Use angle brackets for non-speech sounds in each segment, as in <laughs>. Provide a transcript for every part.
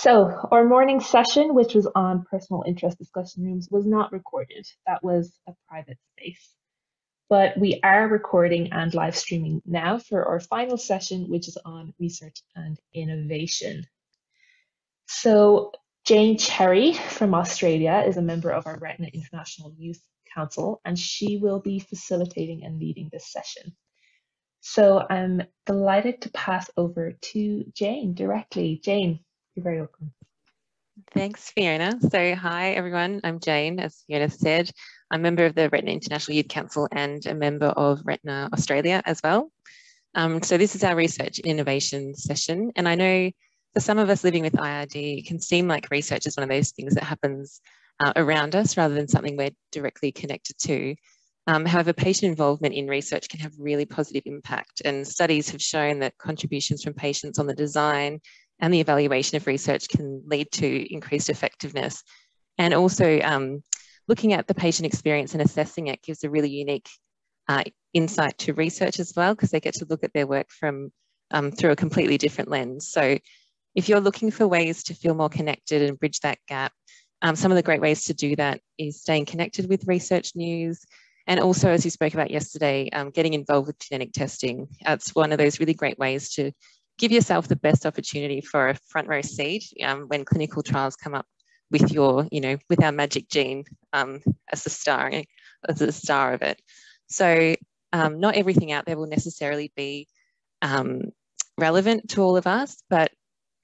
So, our morning session, which was on personal interest discussion rooms, was not recorded. That was a private space. But we are recording and live streaming now for our final session, which is on research and innovation. So, Jane Cherry from Australia is a member of our Retina International Youth Council, and she will be facilitating and leading this session. So, I'm delighted to pass over to Jane directly. Jane, you're very welcome. Thanks, Fiona. So, hi everyone. I'm Jane, as Fiona said. I'm a member of the Retina International Youth Council and a member of Retina Australia as well. Um, so, this is our research innovation session. And I know for some of us living with IRD, it can seem like research is one of those things that happens uh, around us rather than something we're directly connected to. Um, however, patient involvement in research can have really positive impact, and studies have shown that contributions from patients on the design and the evaluation of research can lead to increased effectiveness. And also um, looking at the patient experience and assessing it gives a really unique uh, insight to research as well, because they get to look at their work from um, through a completely different lens. So if you're looking for ways to feel more connected and bridge that gap, um, some of the great ways to do that is staying connected with research news, and also, as you spoke about yesterday, um, getting involved with genetic testing. That's one of those really great ways to give yourself the best opportunity for a front row seat um, when clinical trials come up with your, you know, with our magic gene um, as the star, as the star of it. So um, not everything out there will necessarily be um, relevant to all of us, but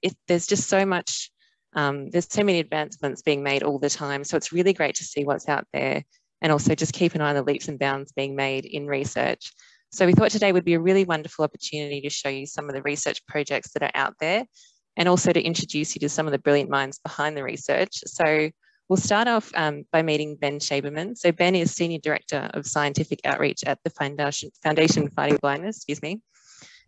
it, there's just so much, um, there's so many advancements being made all the time. So it's really great to see what's out there and also just keep an eye on the leaps and bounds being made in research. So we thought today would be a really wonderful opportunity to show you some of the research projects that are out there and also to introduce you to some of the brilliant minds behind the research. So we'll start off um, by meeting Ben Shaberman. So Ben is Senior Director of Scientific Outreach at the Foundation, Fighting Blindness, excuse me.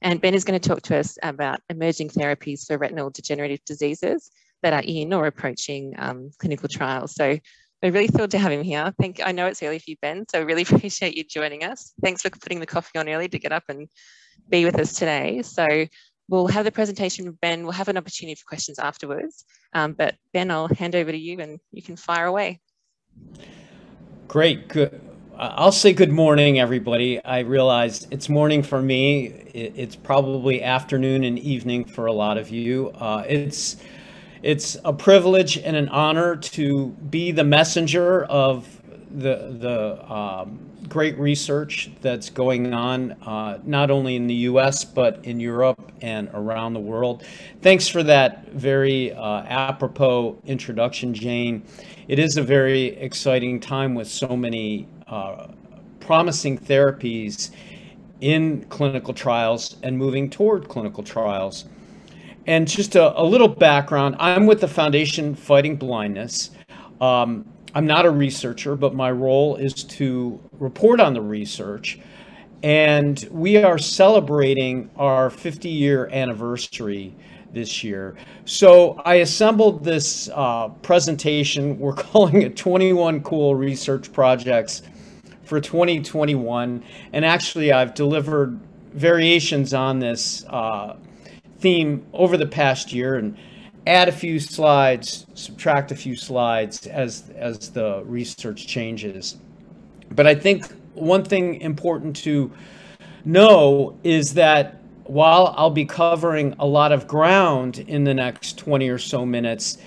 And Ben is going to talk to us about emerging therapies for retinal degenerative diseases that are in or approaching um, clinical trials. So we're really thrilled to have him here. Thank I know it's early for you, Ben, so really <laughs> appreciate you joining us. Thanks for putting the coffee on early to get up and be with us today. So we'll have the presentation with Ben. We'll have an opportunity for questions afterwards. Um, but Ben, I'll hand over to you and you can fire away. Great. Good. I'll say good morning, everybody. I realize it's morning for me. It's probably afternoon and evening for a lot of you. Uh, it's it's a privilege and an honor to be the messenger of the the um, great research that's going on uh, not only in the U.S. but in Europe and around the world. Thanks for that very uh, apropos introduction, Jane. It is a very exciting time with so many uh, promising therapies in clinical trials and moving toward clinical trials. And just a, a, little background I'm with the Foundation Fighting Blindness. Um, I'm not a researcher, but my role is to report on the research. And we are celebrating our 50 year anniversary this year. So I assembled this uh, presentation. <laughs> We're calling it 21 Cool Research Projects for 2021. And actually, I've delivered variations on this uh, theme over the past year and add a few slides, subtract a few slides as, as the research changes. But I think one thing important to know is that while I'll be covering a lot of ground in the next 20 or so minutes,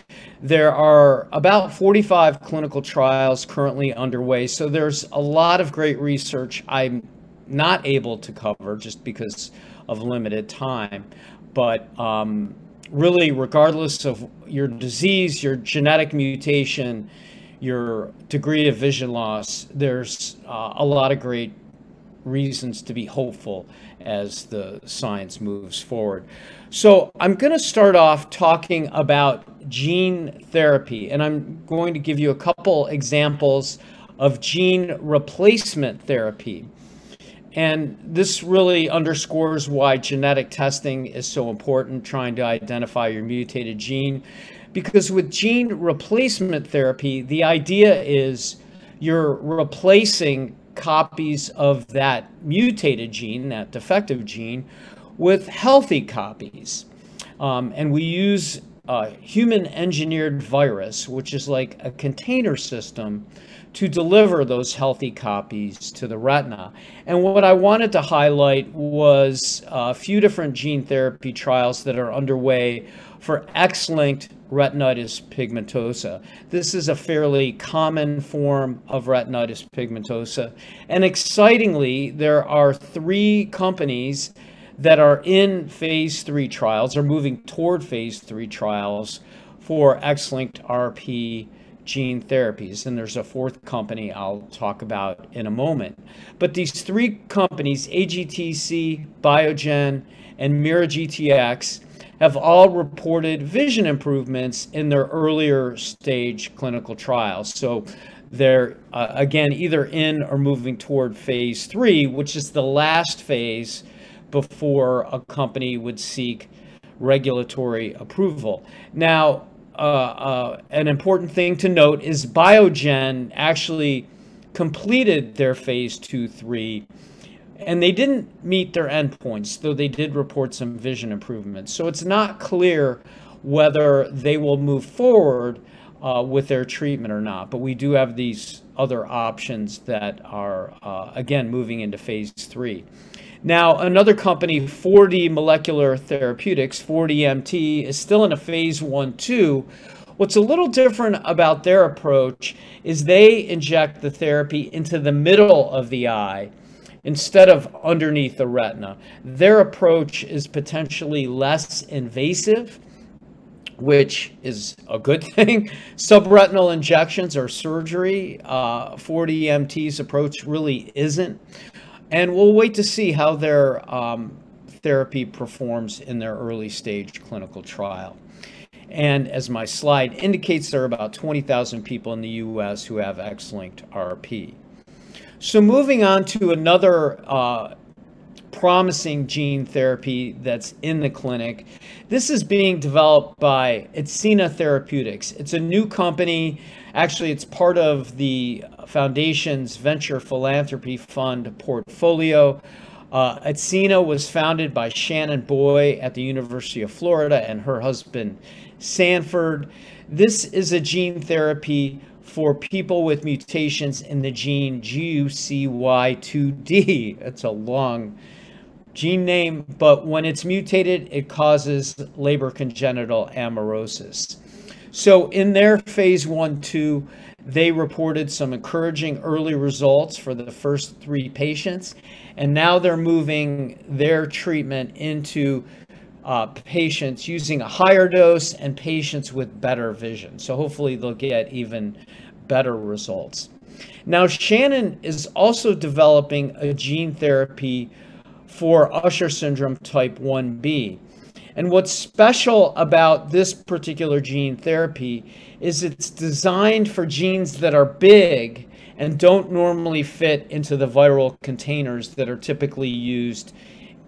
there are about 45 clinical trials currently underway. So there's a lot of great research I'm not able to cover just because of limited time but um, really, regardless of your disease, your genetic mutation, your degree of vision loss, there's uh, a lot of great reasons to be hopeful as the science moves forward. So I'm going to start off talking about gene therapy, and I'm going to give you a couple examples of gene replacement therapy. And this really underscores why genetic testing is so important, trying to identify your mutated gene. Because with gene replacement therapy, the idea is you're replacing copies of that mutated gene, that defective gene, with healthy copies. Um, and we use uh, human engineered virus, which is like a container system to deliver those healthy copies to the retina. And what I wanted to highlight was a few different gene therapy trials that are underway for X-linked retinitis pigmentosa. This is a fairly common form of retinitis pigmentosa. And excitingly, there are three companies that are in phase three trials or moving toward phase three trials for X-linked RP gene therapies. And there's a fourth company I'll talk about in a moment. But these three companies, AGTC, Biogen, and MeiraGTx, have all reported vision improvements in their earlier stage clinical trials. So they're, uh, again, either in or moving toward phase three, which is the last phase before a company would seek regulatory approval. Now, uh, uh, an important thing to note is Biogen actually completed their phase two, three, and they didn't meet their endpoints, though they did report some vision improvements. So it's not clear whether they will move forward uh, with their treatment or not. But we do have these other options that are, uh, again, moving into phase three. Now, another company, 4D Molecular Therapeutics, 4DMT, is still in a phase one, two. What's a little different about their approach is they inject the therapy into the middle of the eye instead of underneath the retina. Their approach is potentially less invasive, which is a good <laughs> thing. Subretinal injections or surgery, uh, 4DMT's approach really isn't. And we'll wait to see how their um, therapy performs in their early stage clinical trial. And as my slide indicates, there are about 20,000 people in the US who have X-linked RP. So moving on to another uh, promising gene therapy that's in the clinic. This is being developed by Atsena Therapeutics. It's a new company. Actually, it's part of the Foundation's Venture Philanthropy Fund portfolio. Uh, Atsena was founded by Shannon Boye at the University of Florida and her husband, Sanford. This is a gene therapy for people with mutations in the gene GUCY2D. It's a long gene name, but when it's mutated, it causes Leber congenital amaurosis. So in their phase one, two, they reported some encouraging early results for the first three patients, and now they're moving their treatment into uh, patients using a higher dose and patients with better vision. So hopefully they'll get even better results. Now, Shannon is also developing a gene therapy for Usher syndrome type 1B. And what's special about this particular gene therapy is it's designed for genes that are big and don't normally fit into the viral containers that are typically used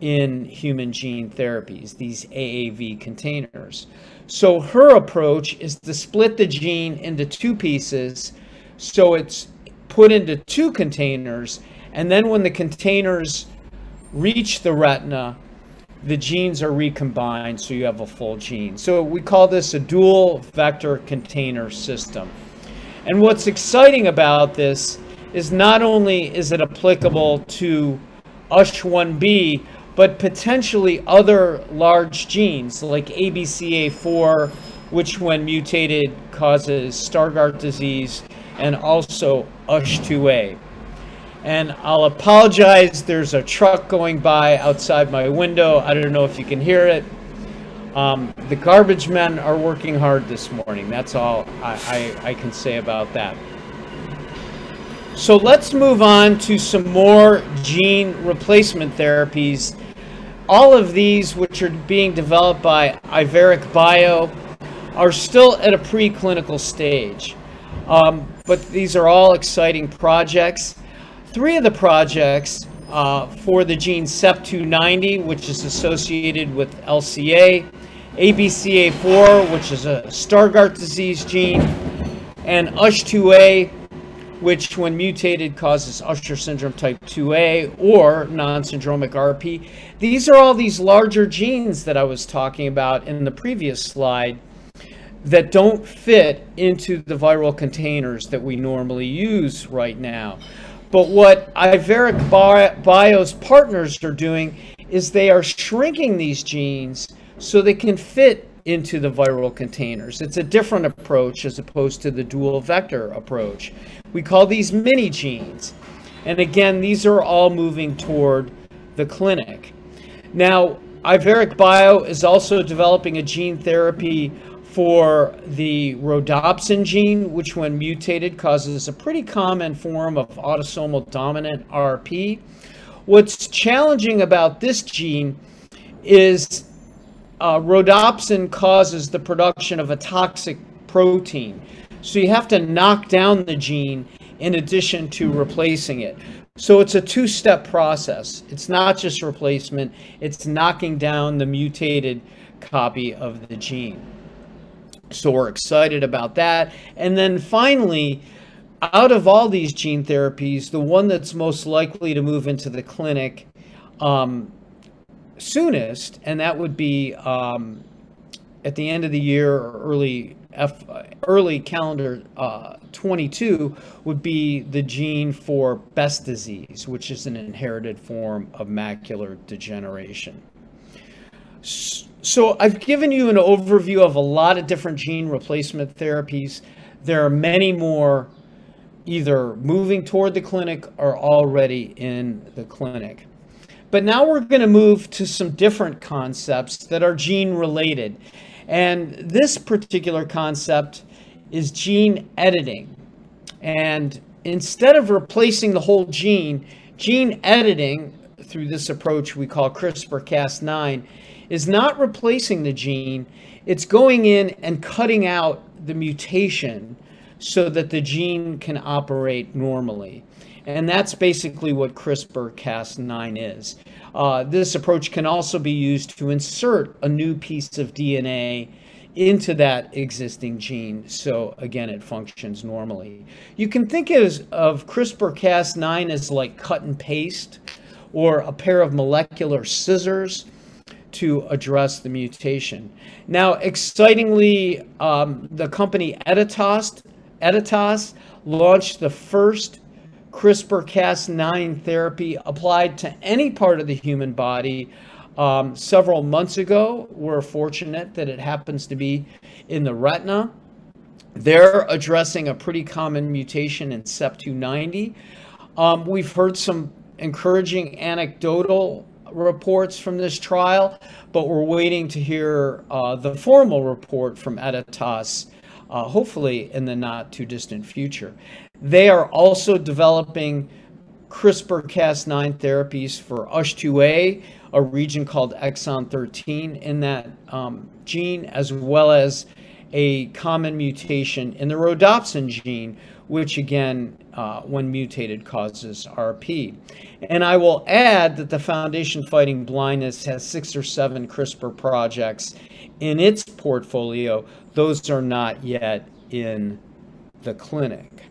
in human gene therapies, these AAV containers. So her approach is to split the gene into two pieces so it's put into two containers and then when the containers reach the retina, the genes are recombined so you have a full gene. So we call this a dual vector container system. And what's exciting about this is not only is it applicable to USH1B, but potentially other large genes like ABCA4, which when mutated causes Stargardt disease, and also USH2A. And I'll apologize, there's a truck going by outside my window. I don't know if you can hear it. Um, the garbage men are working hard this morning. That's all I, I, I can say about that. So let's move on to some more gene replacement therapies. All of these, which are being developed by Iveric Bio, are still at a preclinical stage. Um, but these are all exciting projects. Three of the projects uh, for the gene CEP290, which is associated with LCA, ABCA4, which is a Stargardt disease gene, and USH2A, which when mutated causes Usher syndrome type 2A or non-syndromic RP. These are all these larger genes that I was talking about in the previous slide that don't fit into the viral containers that we normally use right now. But what Iveric Bio's partners are doing is they are shrinking these genes so they can fit into the viral containers. It's a different approach as opposed to the dual vector approach. We call these mini genes. And again, these are all moving toward the clinic. Now, Iveric Bio is also developing a gene therapy for the rhodopsin gene, which when mutated causes a pretty common form of autosomal dominant RP. What's challenging about this gene is uh, rhodopsin causes the production of a toxic protein. So you have to knock down the gene in addition to replacing it. So it's a two-step process. It's not just replacement, it's knocking down the mutated copy of the gene. So we're excited about that. And then finally, out of all these gene therapies, the one that's most likely to move into the clinic um, soonest, and that would be um, at the end of the year or early F, early calendar uh, 22 would be the gene for Best disease, which is an inherited form of macular degeneration. So I've given you an overview of a lot of different gene replacement therapies. There are many more either moving toward the clinic or already in the clinic. But now we're going to move to some different concepts that are gene related. And this particular concept is gene editing. And instead of replacing the whole gene, gene editing through this approach we call CRISPR Cas9 is not replacing the gene, it's going in and cutting out the mutation so that the gene can operate normally. And that's basically what CRISPR Cas9 is. Uh, this approach can also be used to insert a new piece of DNA into that existing gene so again it functions normally. You can think of, of CRISPR Cas9 as like cut and paste or a pair of molecular scissors to address the mutation. Now, excitingly, um, the company Editas, Editas launched the first CRISPR Cas9 therapy applied to any part of the human body um, several months ago. We're fortunate that it happens to be in the retina. They're addressing a pretty common mutation in CEP290. Um, we've heard some encouraging anecdotal reports from this trial, but we're waiting to hear uh, the formal report from Editas, uh, hopefully in the not too distant future. They are also developing CRISPR Cas9 therapies for USH2A, a region called exon 13 in that um, gene, as well as a common mutation in the rhodopsin gene, which again, uh, when mutated, causes RP. And I will add that the Foundation Fighting Blindness has six or seven CRISPR projects in its portfolio. Those are not yet in the clinic.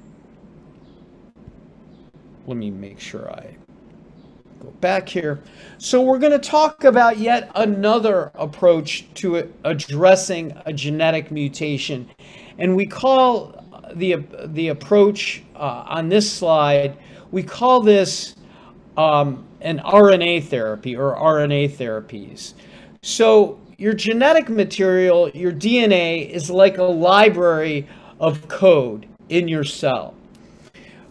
Let me make sure I go back here. So we're going to talk about yet another approach to addressing a genetic mutation. And we call the the approach uh, on this slide, we call this um, an RNA therapy or RNA therapies. So your genetic material, your DNA, is like a library of code in your cell.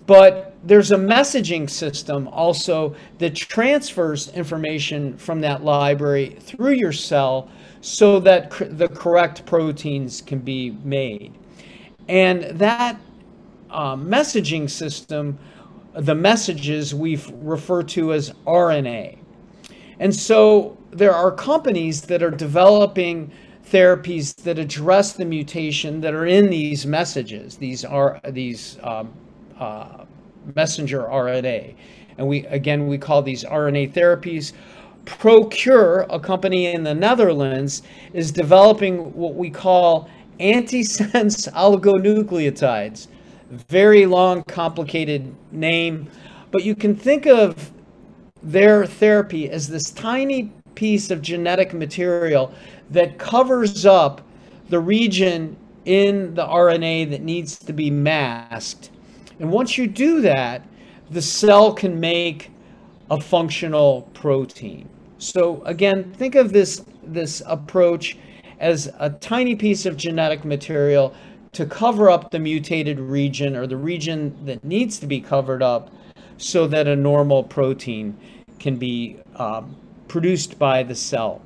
But there's a messaging system also that transfers information from that library through your cell so that the correct proteins can be made. And that uh, messaging system, the messages we refer to as RNA. And so there are companies that are developing therapies that address the mutation that are in these messages, these are these um, uh, messenger RNA. And we again we call these RNA therapies. ProQR, a company in the Netherlands, is developing what we call antisense <laughs> oligonucleotides. Very long, complicated name, but you can think of their therapy as this tiny piece of genetic material that covers up the region in the RNA that needs to be masked. And once you do that, the cell can make a functional protein. So again, think of this, this approach as a tiny piece of genetic material to cover up the mutated region or the region that needs to be covered up so that a normal protein can be um, produced by the cell.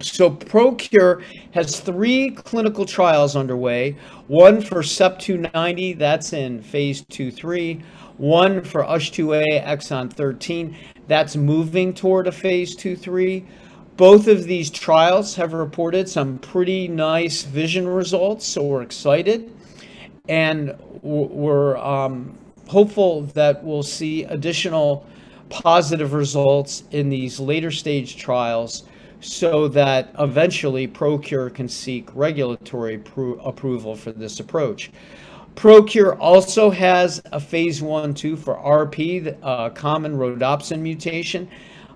So ProQR has three clinical trials underway. One for CEP290, that's in phase 2-3. One for USH2A exon 13, that's moving toward a phase 2-3. Both of these trials have reported some pretty nice vision results, so we're excited. And we're um, hopeful that we'll see additional positive results in these later stage trials so that eventually ProQR can seek regulatory approval for this approach. ProQR also has a phase 1-2 for RP, the uh, common rhodopsin mutation,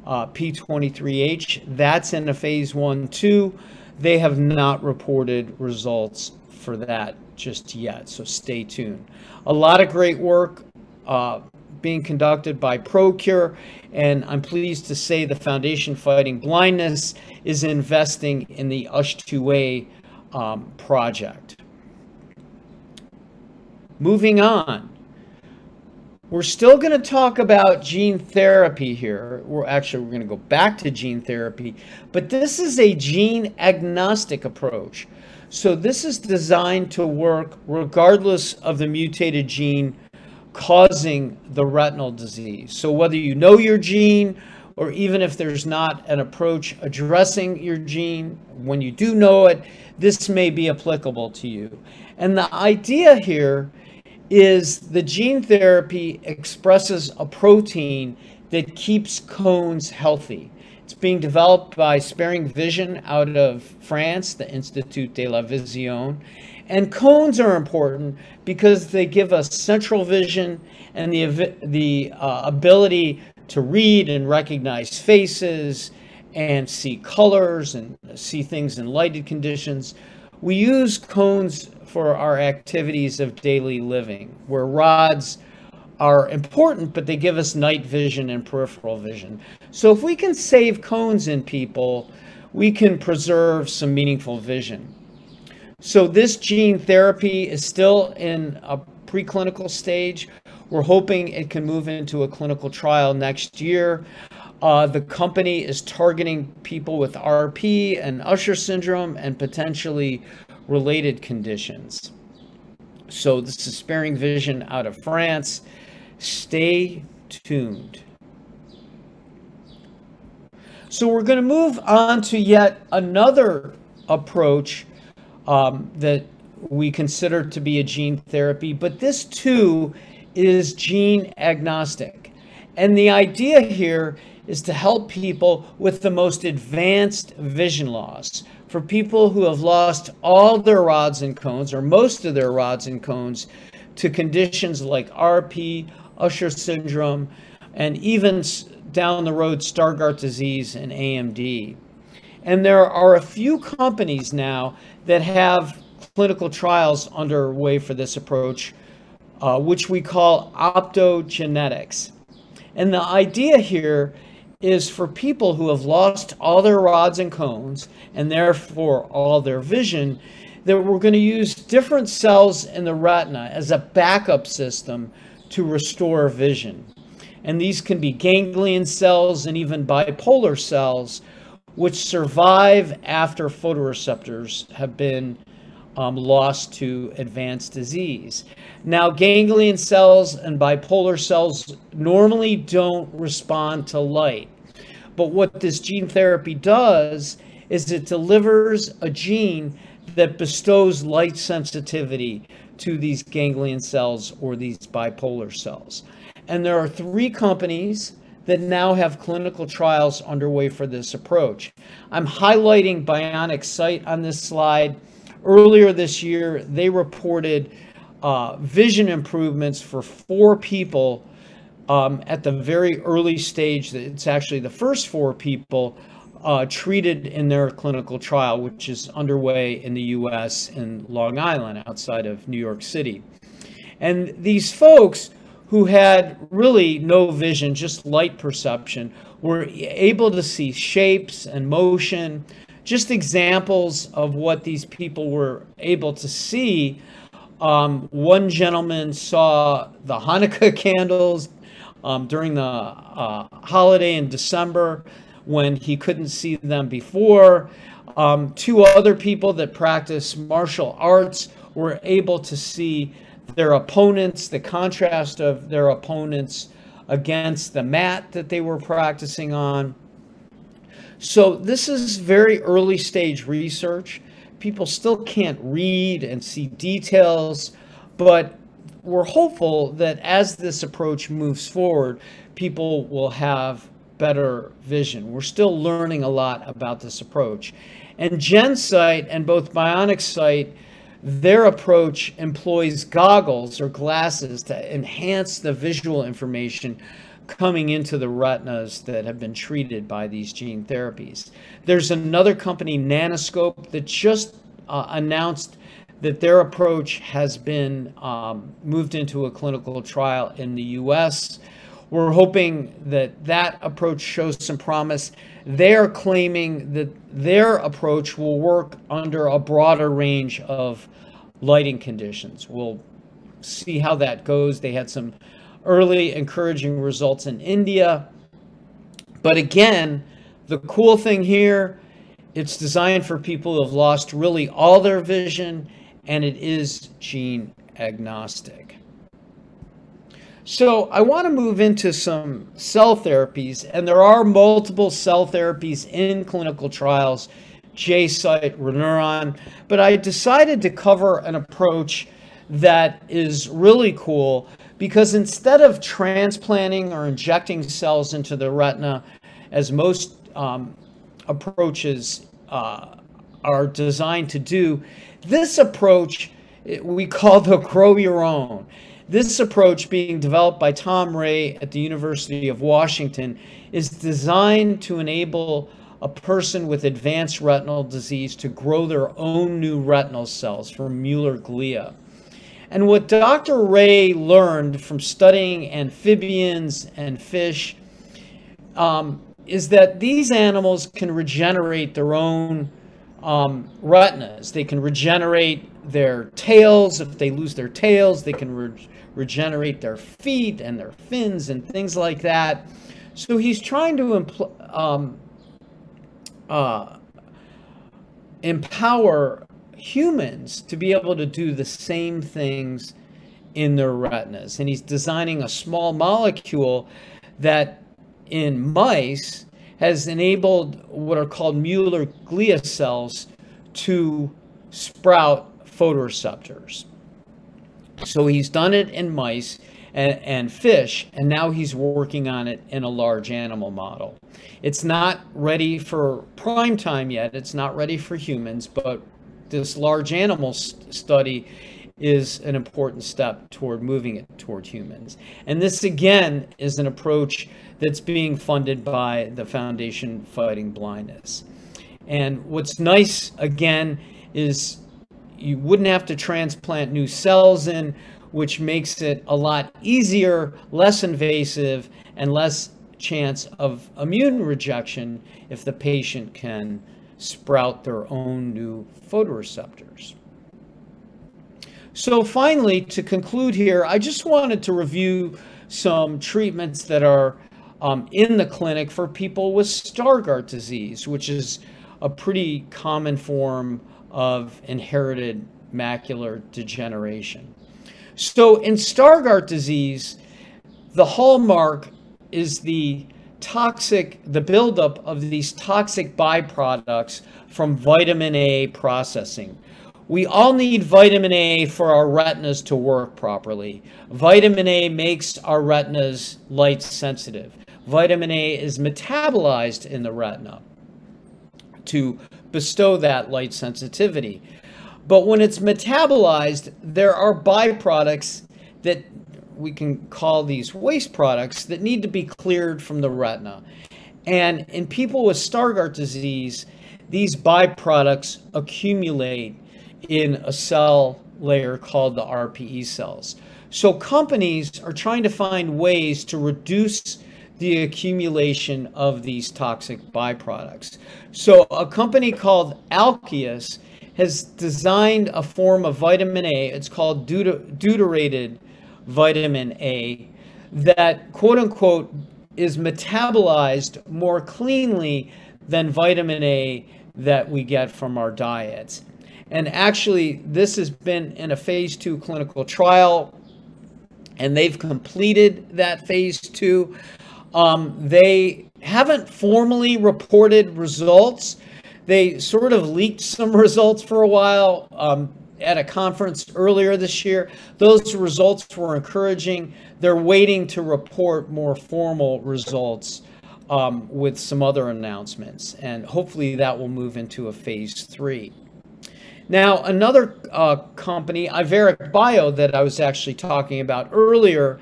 uh, P23H. That's in a phase 1-2. They have not reported results for that just yet, so stay tuned. A lot of great work uh, being conducted by ProQR, and I'm pleased to say the Foundation Fighting Blindness is investing in the USH2A um, project. Moving on. We're still going to talk about gene therapy here. We're actually we're going to go back to gene therapy, but this is a gene agnostic approach. So this is designed to work regardless of the mutated gene causing the retinal disease. So whether you know your gene or even if there's not an approach addressing your gene, when you do know it, this may be applicable to you. And the idea here is the gene therapy expresses a protein that keeps cones healthy. It's being developed by Sparing Vision out of France, the Institut de la Vision. And cones are important because they give us central vision and the, the uh, ability to read and recognize faces and see colors and see things in lighted conditions. We use cones for our activities of daily living, where rods are important, but they give us night vision and peripheral vision. So if we can save cones in people, we can preserve some meaningful vision. So this gene therapy is still in a preclinical stage. We're hoping it can move into a clinical trial next year. Uh, the company is targeting people with RP and Usher syndrome and potentially related conditions. So this is Sparing Vision out of France. Stay tuned. So we're going to move on to yet another approach um, that we consider to be a gene therapy, but this too is gene agnostic. And the idea here is to help people with the most advanced vision loss. For people who have lost all their rods and cones, or most of their rods and cones, to conditions like RP, Usher syndrome, and even down the road, Stargardt disease and AMD. And there are a few companies now that have clinical trials underway for this approach, uh, which we call optogenetics. And the idea here is for people who have lost all their rods and cones and therefore all their vision that we're going to use different cells in the retina as a backup system to restore vision. And these can be ganglion cells and even bipolar cells, which survive after photoreceptors have been um, lost to advanced disease. Now, ganglion cells and bipolar cells normally don't respond to light. But what this gene therapy does is it delivers a gene that bestows light sensitivity to these ganglion cells or these bipolar cells. And there are three companies that now have clinical trials underway for this approach. I'm highlighting Bionic Sight on this slide. Earlier this year, they reported uh, vision improvements for four people um, at the very early stage. It's actually the first four people uh, treated in their clinical trial, which is underway in the US in Long Island outside of New York City. And these folks who had really no vision, just light perception, were able to see shapes and motion, just examples of what these people were able to see. Um, one gentleman saw the Hanukkah <laughs> candles um, during the uh, holiday in December when he couldn't see them before. Um, two other people that practice martial arts were able to see their opponents, the contrast of their opponents against the mat that they were practicing on. So, this is very early stage research. People still can't read and see details, but we're hopeful that as this approach moves forward, people will have better vision. We're still learning a lot about this approach. And GenSight and both Bionic Sight, their approach employs goggles or glasses to enhance the visual information coming into the retinas that have been treated by these gene therapies. There's another company, Nanoscope, that just uh, announced that their approach has been um, moved into a clinical trial in the US. We're hoping that that approach shows some promise. They're claiming that their approach will work under a broader range of lighting conditions. We'll see how that goes. They had some early encouraging results in India. But again, the cool thing here, it's designed for people who have lost really all their vision and it is gene agnostic. So I want to move into some cell therapies, and there are multiple cell therapies in clinical trials, jCyte, ReNeuron, but I decided to cover an approach that is really cool because instead of transplanting or injecting cells into the retina, as most um, approaches uh, are designed to do, this approach we call the grow your own. This approach, being developed by Tom Reh at the University of Washington, is designed to enable a person with advanced retinal disease to grow their own new retinal cells from Mueller glia. And what Dr. Reh learned from studying amphibians and fish um, is that these animals can regenerate their own um, retinas. They can regenerate their tails. If they lose their tails, they can re- regenerate their feet and their fins and things like that. So he's trying to impl- um, uh, empower humans to be able to do the same things in their retinas. And he's designing a small molecule that in mice has enabled what are called Mueller glia cells to sprout photoreceptors. So he's done it in mice and, and, fish, and now he's working on it in a large animal model. It's not ready for prime time yet, it's not ready for humans, but this large animal st- study is an important step toward moving it toward humans. And this again is an approach that's being funded by the Foundation Fighting Blindness. And what's nice, again, is you wouldn't have to transplant new cells in, which makes it a lot easier, less invasive, and less chance of immune rejection if the patient can sprout their own new photoreceptors. So finally, to conclude here, I just wanted to review some treatments that are um, in the clinic for people with Stargardt disease, which is a pretty common form of inherited macular degeneration. So in Stargardt disease, the hallmark is the toxic, the buildup of these toxic byproducts from vitamin A processing. We all need vitamin A for our retinas to work properly. Vitamin A makes our retinas light sensitive vitamin A is metabolized in the retina to bestow that light sensitivity. But when it's metabolized, there are byproducts that we can call these waste products that need to be cleared from the retina. And in people with Stargardt disease, these byproducts accumulate in a cell layer called the RPE cells. So companies are trying to find ways to reduce the accumulation of these toxic byproducts. So a company called Alkeus has designed a form of vitamin A. It's called deuterated vitamin A that quote unquote is metabolized more cleanly than vitamin A that we get from our diets. And actually, this has been in a phase two clinical trial, and they've completed that phase two. Um, they haven't formally reported results. They sort of leaked <laughs> some results for a while um, at a conference earlier this year. Those results were encouraging. They're waiting to report more formal results um, with some other announcements, and hopefully that will move into a phase three. Now, another uh, company, Iveric Bio, that I was actually talking about earlier,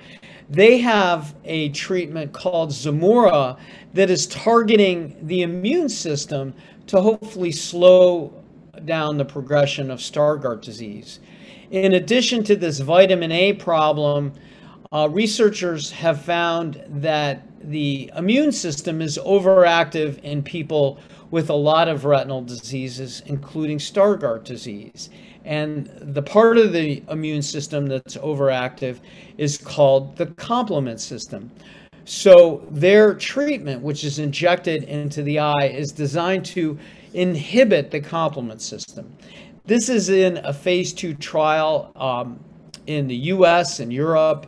they have a treatment called Zimura that is targeting the immune system to hopefully slow down the progression of Stargardt disease. In addition to this vitamin A problem, uh, researchers have found that the immune system is overactive in people with a lot of retinal diseases, including Stargardt disease. And the part of the immune system that's overactive is called the complement system. So their treatment, which is injected into the eye, is designed to inhibit the complement system. This is in a phase two trial um, in the US and Europe.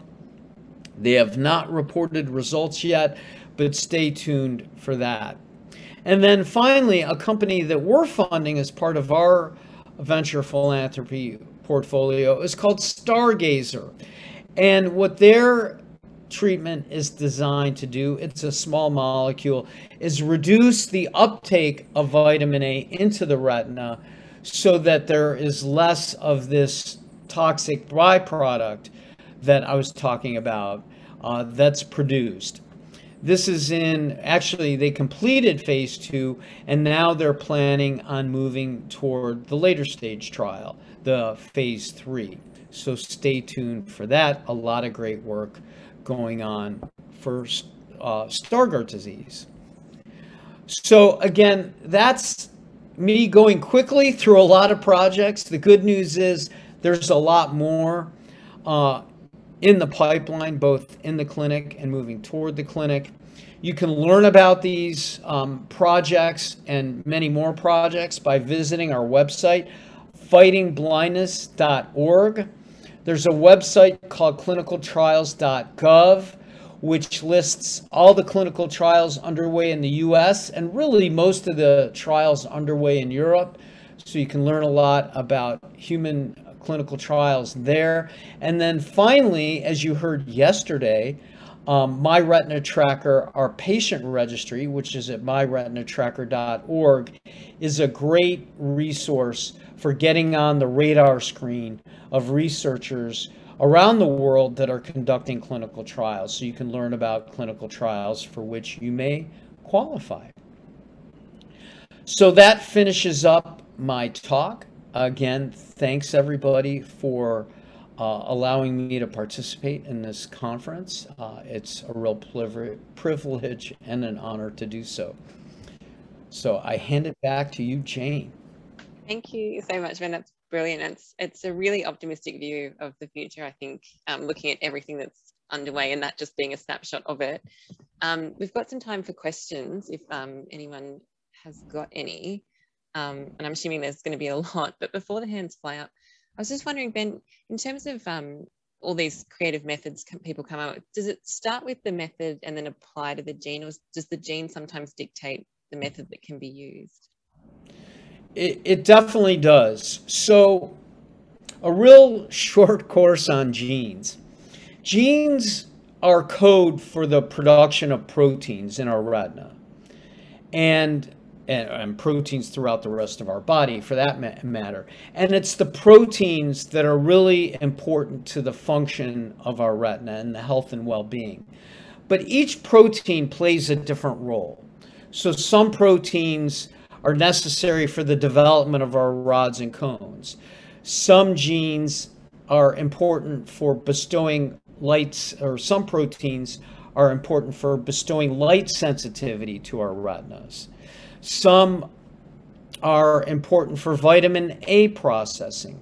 They have not reported results yet, but stay tuned for that. And then finally, a company that we're funding as part of our venture philanthropy portfolio is called Stargazer. And what their treatment is designed to do, it's a small molecule, is reduce the uptake of vitamin A into the retina so that there is less of this toxic byproduct that I was talking about uh, that's produced. This is in, actually, they completed phase two, and now they're planning on moving toward the later stage trial, the phase three. So stay tuned for that. A lot of great work going on for uh, Stargardt disease. So again, that's me going quickly through a lot of projects. The good news is there's a lot more. Uh, in the pipeline, both in the clinic and moving toward the clinic. You can learn about these um, projects and many more projects by visiting our website, fightingblindness.org. There's a website called clinicaltrials.gov, which lists all the clinical trials underway in the US and really most of the trials underway in Europe. So you can learn a lot about human clinical trials there. And then finally, as you heard yesterday, um, My Retina Tracker, our patient registry, which is at myretinatracker.org, is a great resource for getting on the radar screen of researchers around the world that are conducting clinical trials. So you can learn about clinical trials for which you may qualify. So that finishes up my talk. Again, thanks everybody for uh, allowing me to participate in this conference. Uh, it's a real privilege and an honor to do so. So I hand it back to you, Jane. Thank you so much, Ben. That's brilliant. It's, it's a really optimistic view of the future, I think, um, looking at everything that's underway and that just being a snapshot of it. Um, we've got some time for questions if um, anyone has got any um, and I'm assuming there's going to be a <laughs> lot. But before the hands fly up, I was just wondering, Ben, in terms of um, all these creative methods people come up with, does it start with the method and then apply to the gene, or does the gene sometimes dictate the method that can be used? It, it definitely does. So, a real <laughs> short course on genes. Genes are code for the production of proteins in our retina. And and, and, proteins throughout the rest of our body for that ma matter. And it's the proteins that are really important to the function of our retina and the health and well being. But each protein plays a different role. So some proteins are necessary for the development of our rods and cones. Some genes are important for bestowing lights, or some proteins are important for bestowing light sensitivity to our retinas. Some are important for vitamin A processing.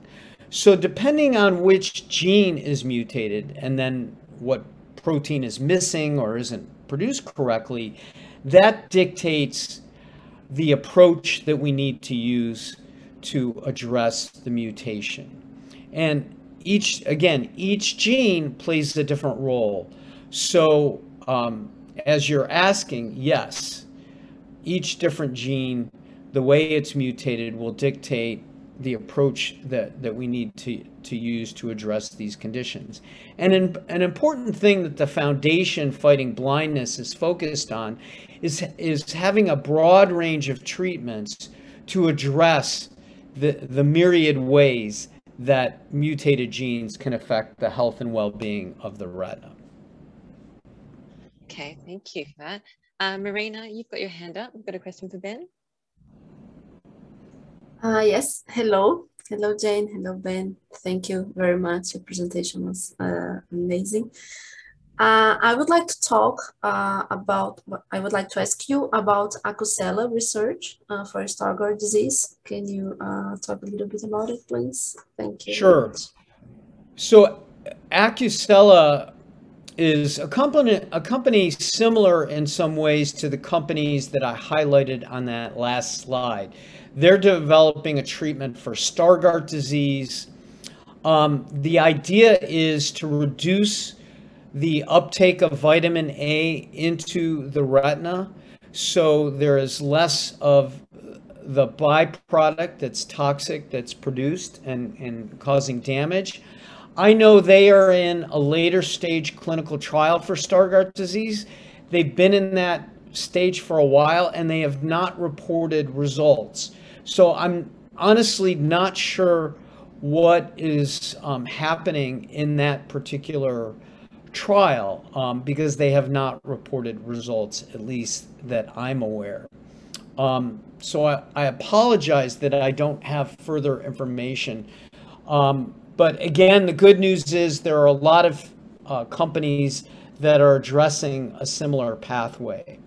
So, depending on which gene is mutated and then what protein is missing or isn't produced correctly, that dictates the approach that we need to use to address the mutation. And each, again, each gene plays a different role. So, um, as you're asking, yes, each different gene, the way it's mutated, will dictate the approach that, that we need to, to use to address these conditions. And in, an important thing that the Foundation Fighting Blindness is focused on is, is having a broad range of treatments to address the, the myriad ways that mutated genes can affect the health and well-being of the retina. Okay, thank you for that. Uh, Marina, you've got your hand up. We've got a question for Ben. Uh, yes, hello. Hello, Jane. Hello, Ben. Thank you very much. Your presentation was uh, amazing. Uh, I would like to talk uh, about, I would like to ask you about Acucela research uh, for Stargardt disease. Can you uh, talk a little bit about it, please? Thank you. Sure. So Acucela is a company, a company similar in some ways to the companies that I highlighted on that last slide. They're developing a treatment for Stargardt disease. Um, the idea is to reduce the uptake of vitamin A into the retina so there is less of the byproduct that's toxic that's produced and, and causing damage. I know they are in a later stage clinical trial for Stargardt disease. They've been in that stage for a while and they have not reported results. So I'm honestly not sure what is um, happening in that particular trial um, because they have not reported results, at least that I'm aware. Um, so I, I, apologize that I don't have further information. Um, but again, the good news is there are a lot of uh, companies that are addressing a similar pathway.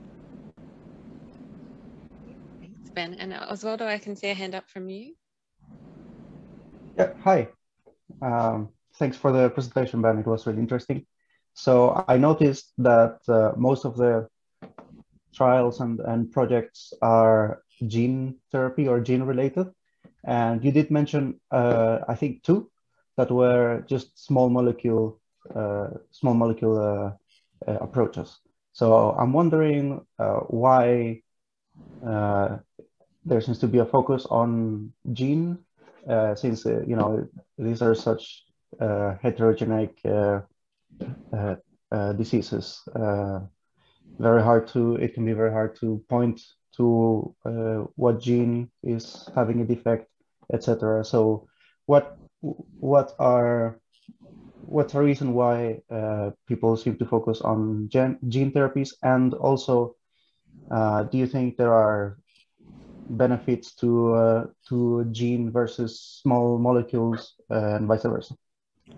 Thanks, Ben. And Oswaldo, I can see a hand up from you. Yeah, hi. Um, thanks for the presentation, Ben. It was really interesting. So I noticed that uh, most of the trials and, and projects are gene therapy or gene related. And you did mention, uh, I think, two that were just small molecule, uh, small molecule uh, uh, approaches. So I'm wondering uh, why there seems to be a focus on gene, since you know these are such heterogeneous uh, uh, diseases. Uh, very hard to, it can be very hard to point to what gene is having a defect, etc. So what, what are, what's the reason why people seem to focus on gen, gene therapies? And also, do you think there are benefits to uh, to gene versus small molecules uh, and vice versa?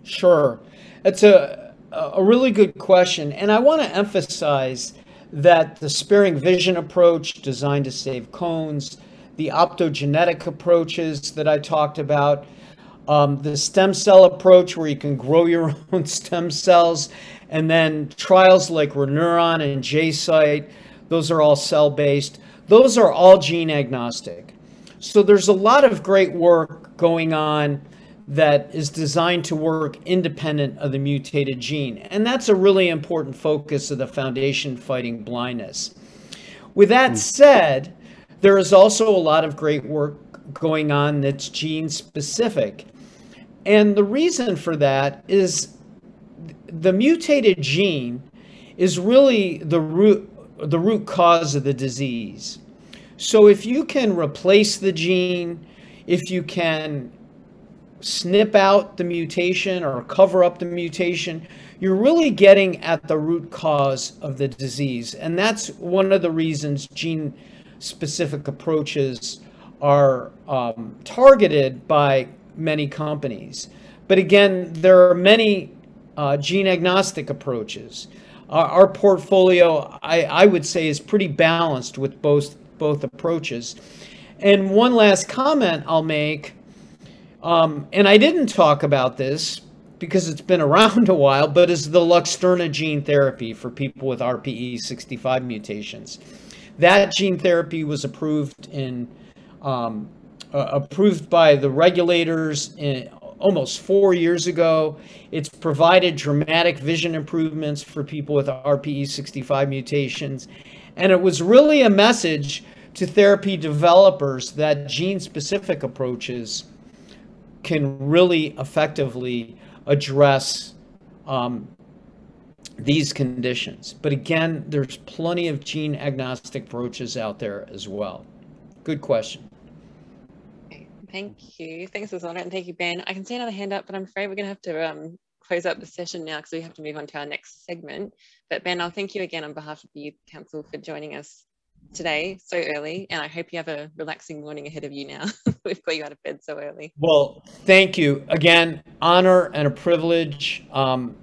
Sure, it's a a really good question. And I want to emphasize that the SparingVision approach designed to save cones, the optogenetic approaches that I talked about, um, the stem cell approach where you can grow your <laughs> own stem cells, and then trials like ReNeuron and jCyte, those are all cell based. Those are all gene agnostic. So there's a lot of great work going on that is designed to work independent of the mutated gene. And that's a really important focus of the Foundation Fighting Blindness. With that hmm. said, there is also a lot of great work going on that's gene specific. And the reason for that is the mutated gene is really the root the root cause of the disease. So if you can replace the gene, if you can snip out the mutation or cover up the mutation. You're really getting at the root cause of the disease. And that's one of the reasons gene specific approaches are um, targeted by many companies. But again, there are many uh, gene agnostic approaches. Our, our portfolio, I, I would say, is pretty balanced with both both approaches. And one last comment I'll make, um, and I didn't talk about this because it's been <laughs> around a while, but is the Luxturna gene therapy for people with RPE65 mutations. That gene therapy was approved in um, uh, approved by the regulators in, almost four years ago. It's provided dramatic vision improvements for people with RPE65 mutations. And it was really a message to therapy developers that gene specific approaches can really effectively address um, these conditions. But again, there's plenty of gene agnostic approaches out there as well. Good question. Thank you. Thanks, Susanna, and thank you, Ben. I can see another hand up, but I'm afraid we're going to have to um, close up the session now because we have to move on to our next segment. But Ben, I'll thank you again on behalf of the Youth Council for joining us today so early, and I hope you have a relaxing morning ahead of you now. <laughs> We've got you out of bed so early. Well, thank you again. Honor and a privilege. Um,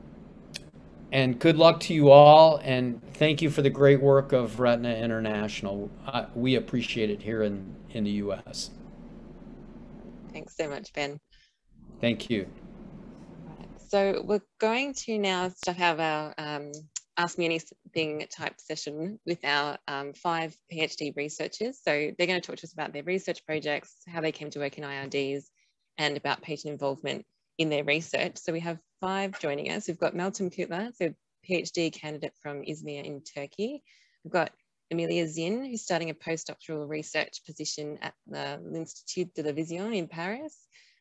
and good luck to you all. And thank you for the great work of Retina International. Uh, we appreciate it here in, in the U.S. Thanks so much, Ben. Thank you. So we're going to now have our um, Ask Me Anything type session with our um, five PhD researchers. So they're going to talk to us about their research projects, how they came to work in IRDs, and about patient involvement in their research. So we have five joining us. We've got Meltem Kutluer, so PhD candidate from Izmir in Turkey. We've got Emilia Zin, who's starting a postdoctoral research position at the L'Institut de la Vision in Paris.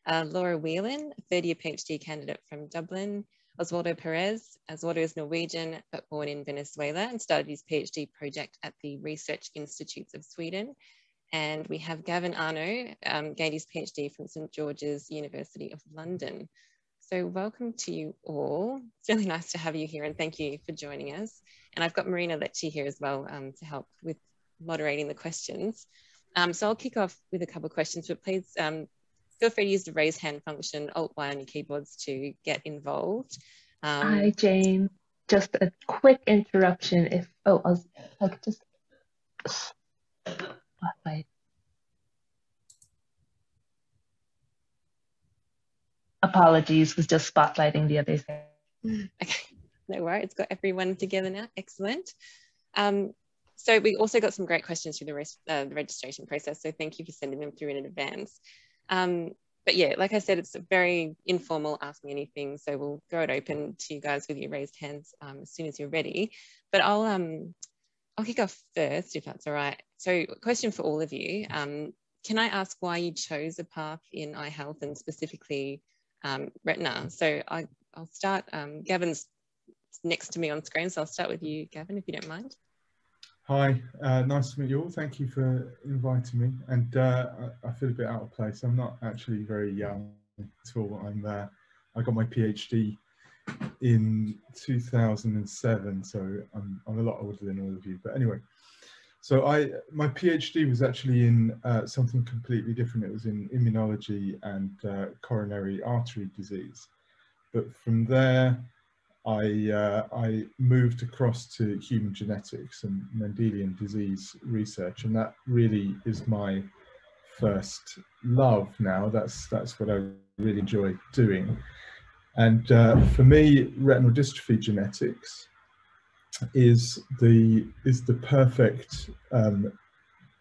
Uh, Laura Whelan, a third year PhD candidate from Dublin. Oswaldo Perez. Oswaldo is Norwegian, but born in Venezuela and started his PhD project at the Research Institutes of Sweden. And we have Gavin Arno, um, gained his PhD from St. George's University of London. So welcome to you all. It's really <laughs> nice to have you here and thank you for joining us. And I've got Marina Lecce here as well um, to help with moderating the questions. Um, so I'll kick off with a couple of questions, but please um, feel free to use the raise hand function, Alt-Y on your keyboards to get involved. Um, Hi, Jane. Just a quick interruption. If oh, I, was, I could just <coughs> Apologies, was just spotlighting the other thing. Okay no worries, It's got everyone together now, excellent. Um, so we also got some great questions through the, uh, the registration process, so thank you for sending them through in advance. Um, but yeah, like I said, it's a very informal Ask Me Anything, so we'll throw it open to you guys with your raised hands um, as soon as you're ready. But I'll um, I'll kick off first, if that's all right. So question for all of you. Um, can I ask why you chose a path in eye health and specifically um, retina? So I, will start, um, Gavin's next to me on screen. So I'll start with you, Gavin, if you don't mind. Hi, uh, nice to meet you all. Thank you for inviting me. And uh, I, I, feel a bit out of place. I'm not actually very young at all. I'm uh, I got my PhD in 2007, so I'm, I'm a lot older than all of you. But anyway, so I my PhD was actually in uh, something completely different. It was in immunology and uh, coronary artery disease. But from there, I, uh, I moved across to human genetics and Mendelian disease research, and that really is my first love now. That's, that's what I really enjoy doing. And uh, for me, retinal dystrophy genetics is the, is the perfect um,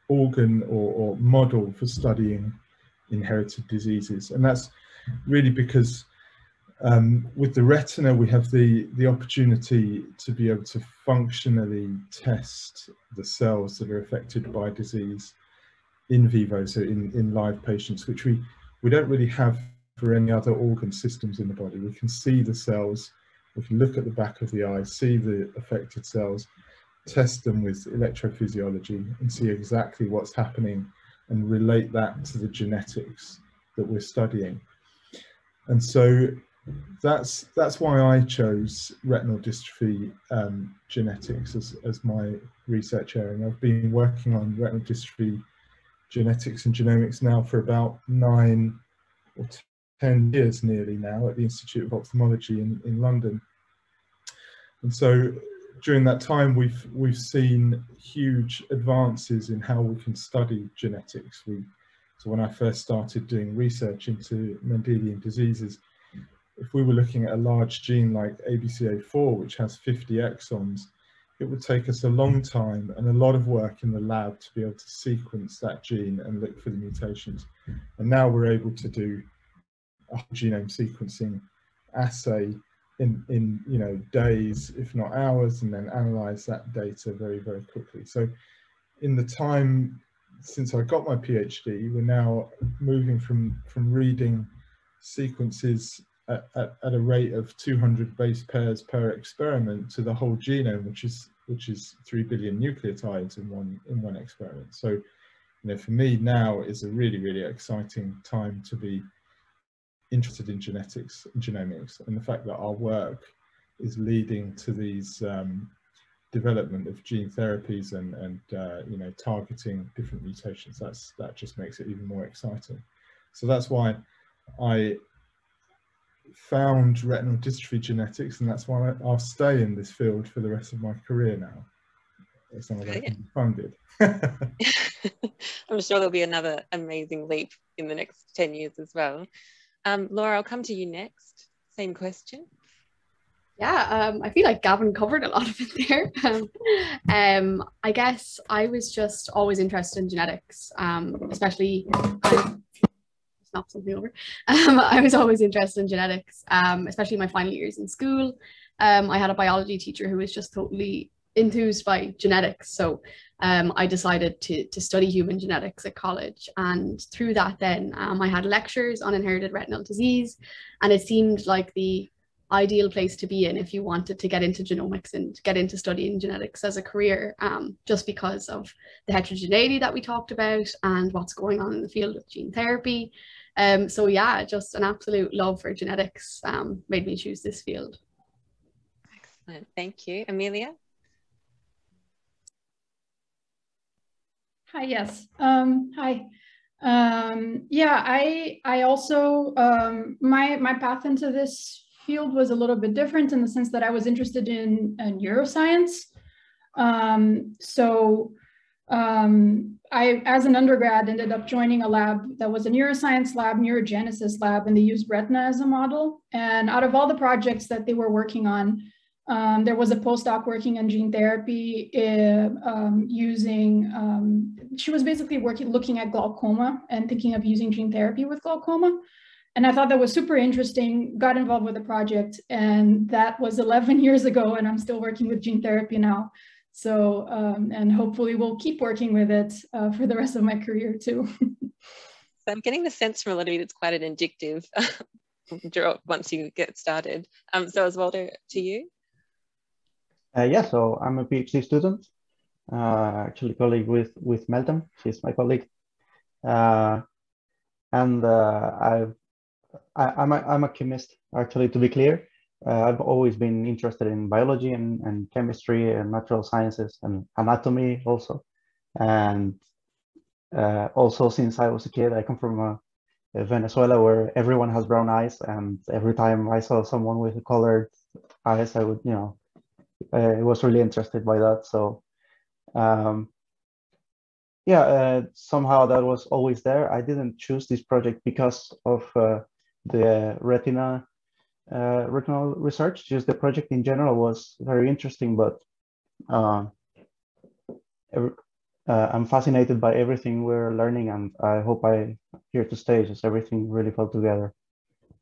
organ or, or model for studying inherited diseases. And that's really because um, with the retina, we have the, the opportunity to be able to functionally test the cells that are affected by disease in vivo, so in, in live patients, which we, we don't really have for any other organ systems in the body. We can see the cells, we can look at the back of the eye, see the affected cells, test them with electrophysiology and see exactly what's happening and relate that to the genetics that we're studying. And so that's that's why I chose retinal dystrophy um, genetics as, as my research area. And I've been working on retinal dystrophy genetics and genomics now for about nine or 10 years nearly now at the Institute of Ophthalmology in, in London. And so during that time, we've, we've seen huge advances in how we can study genetics. We, so when I first started doing research into Mendelian diseases, if we were looking at a large gene like ABCA4, which has 50 exons, it would take us a long time and a lot of work in the lab to be able to sequence that gene and look for the mutations. And now we're able to do a genome sequencing assay in, in you know days, if not hours, and then analyze that data very, very quickly. So in the time since I got my PhD, we're now moving from, from reading sequences at, at, at, a rate of 200 base pairs per experiment to the whole genome, which is which is three billion nucleotides in one in one experiment. So, you know, for me now is a really really exciting time to be interested in genetics and genomics, and the fact that our work is leading to these um, development of gene therapies and and uh, you know targeting different mutations. That's that just makes it even more exciting. So that's why I found retinal dystrophy genetics, and that's why I'll stay in this field for the rest of my career now, as long as I can be funded. <laughs> <laughs> I'm sure there'll be another amazing leap in the next 10 years as well. Um, Laura, I'll come to you next. Same question. Yeah, um, I feel like Gavin covered a lot of it there. <laughs> Um, um, I guess I was just always interested in genetics, um, especially knock something over. Um, <laughs> I was always interested in genetics, especially my final years in school. I had a biology teacher who was just totally enthused by genetics. So um, I decided to, to study human genetics at college. And through that, then um, I had lectures on inherited retinal disease. And it seemed like the ideal place to be in if you wanted to get into genomics and get into studying genetics as a career, um, just because of the heterogeneity that we talked about and what's going on in the field of gene therapy. Um, so yeah, just an absolute love for genetics um, made me choose this field. Excellent, thank you. Emilia? Hi, yes. Um, hi. Um, yeah, I I also um, my my path into this field was a little bit different in the sense that I was interested in, in neuroscience. Um, so um, I, as an undergrad, ended up joining a lab that was a neuroscience lab, neurogenesis lab, and they used retina as a model. And out of all the projects that they were working on, um, there was a postdoc working on gene therapy uh, um, using, um, she was basically working, looking at glaucoma and thinking of using gene therapy with glaucoma. And I thought that was super interesting, got involved with the project, and that was 11 <laughs> years ago, and I'm still working with gene therapy now. So, um, and hopefully we'll keep working with it uh, for the rest of my career too. so I'm getting the sense from a lot of you it's quite an addictive <laughs> once you get started. Um, so Oswaldo, to you? Uh, yeah, so I'm a PhD student, uh, actually colleague with, with Meltem, she's my colleague. Uh, and uh, I've, I, I'm, a, I'm a chemist, actually, to be clear. Uh, I've always been interested in biology and, and chemistry and natural sciences and anatomy also. And uh, also since I was a kid, I come from a, a Venezuela where everyone has brown eyes. And every time I saw someone with colored eyes, I would, you know, I was really interested by that. So um, yeah, uh, somehow that was always there. I didn't choose this project because of uh, the retina uh, retinal research. Just the project in general was very interesting, but uh, every, uh, I'm fascinated by everything we're learning, and I hope I here to stay. Just everything really fell together.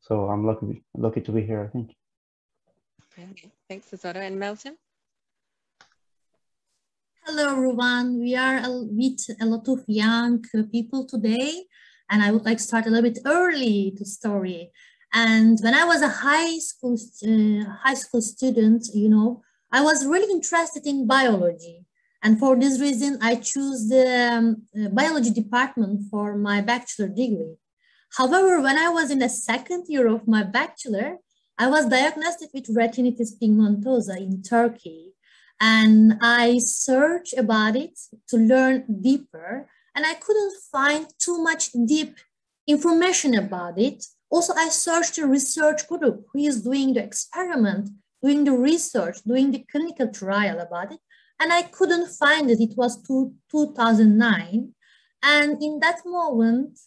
So I'm lucky, lucky to be here. I think. Okay. Thanks, Cesaro and Meltem? Hello, everyone. We are with a lot of young people today, and I would like to start a little bit early the story. And when I was a high school uh, high school student, you know, I was really interested in biology. And for this reason, I chose the um, uh, biology department for my bachelor degree. However, when I was in the second year of my bachelor, I was diagnosed with retinitis pigmentosa in Turkey. And I searched about it to learn deeper, and I couldn't find too much deep information about it. Also, I searched a research group who is doing the experiment, doing the research, doing the clinical trial about it, and I couldn't find it. It was two, 2009. And in that moment,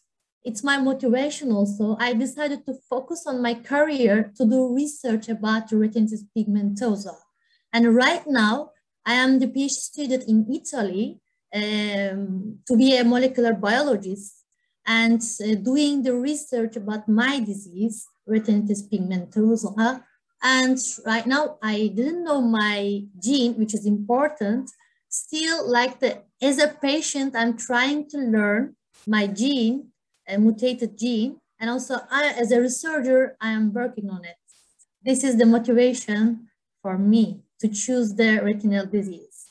it's my motivation also. I decided to focus on my career to do research about retinitis pigmentosa. And right now, I am the PhD student in Italy um, to be a molecular biologist and uh, doing the research about my disease, retinitis pigmentosa. And right now, I didn't know my gene, which is important. Still, like the as a patient, I'm trying to learn my gene, a mutated gene, and also I, as a researcher, I am working on it. This is the motivation for me to choose the retinal disease.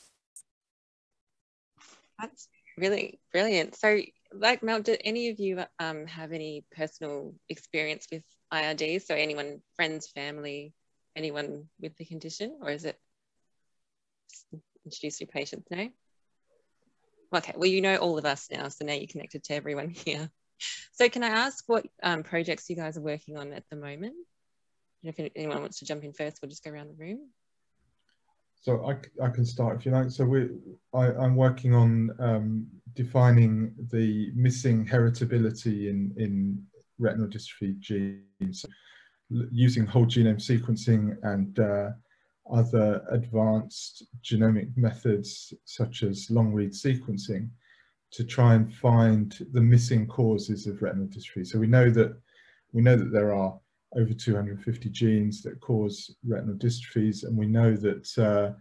That's really brilliant. So like Mel, did any of you um, have any personal experience with IRD? So anyone, friends, family, anyone with the condition, or is it introduce your patients? No. Okay, well you know all of us now, so now you're connected to everyone <laughs> here. So can I ask what um, projects you guys are working on at the moment? If anyone wants to jump in first, we'll just go around the room. So I, I can start if you like. So we, I, I'm working on um, defining the missing heritability in, in retinal dystrophy genes using whole genome sequencing and uh, other advanced genomic methods such as long read sequencing to try and find the missing causes of retinal dystrophy. So we know that we know that there are over 250 genes that cause retinal dystrophies, and we know that uh,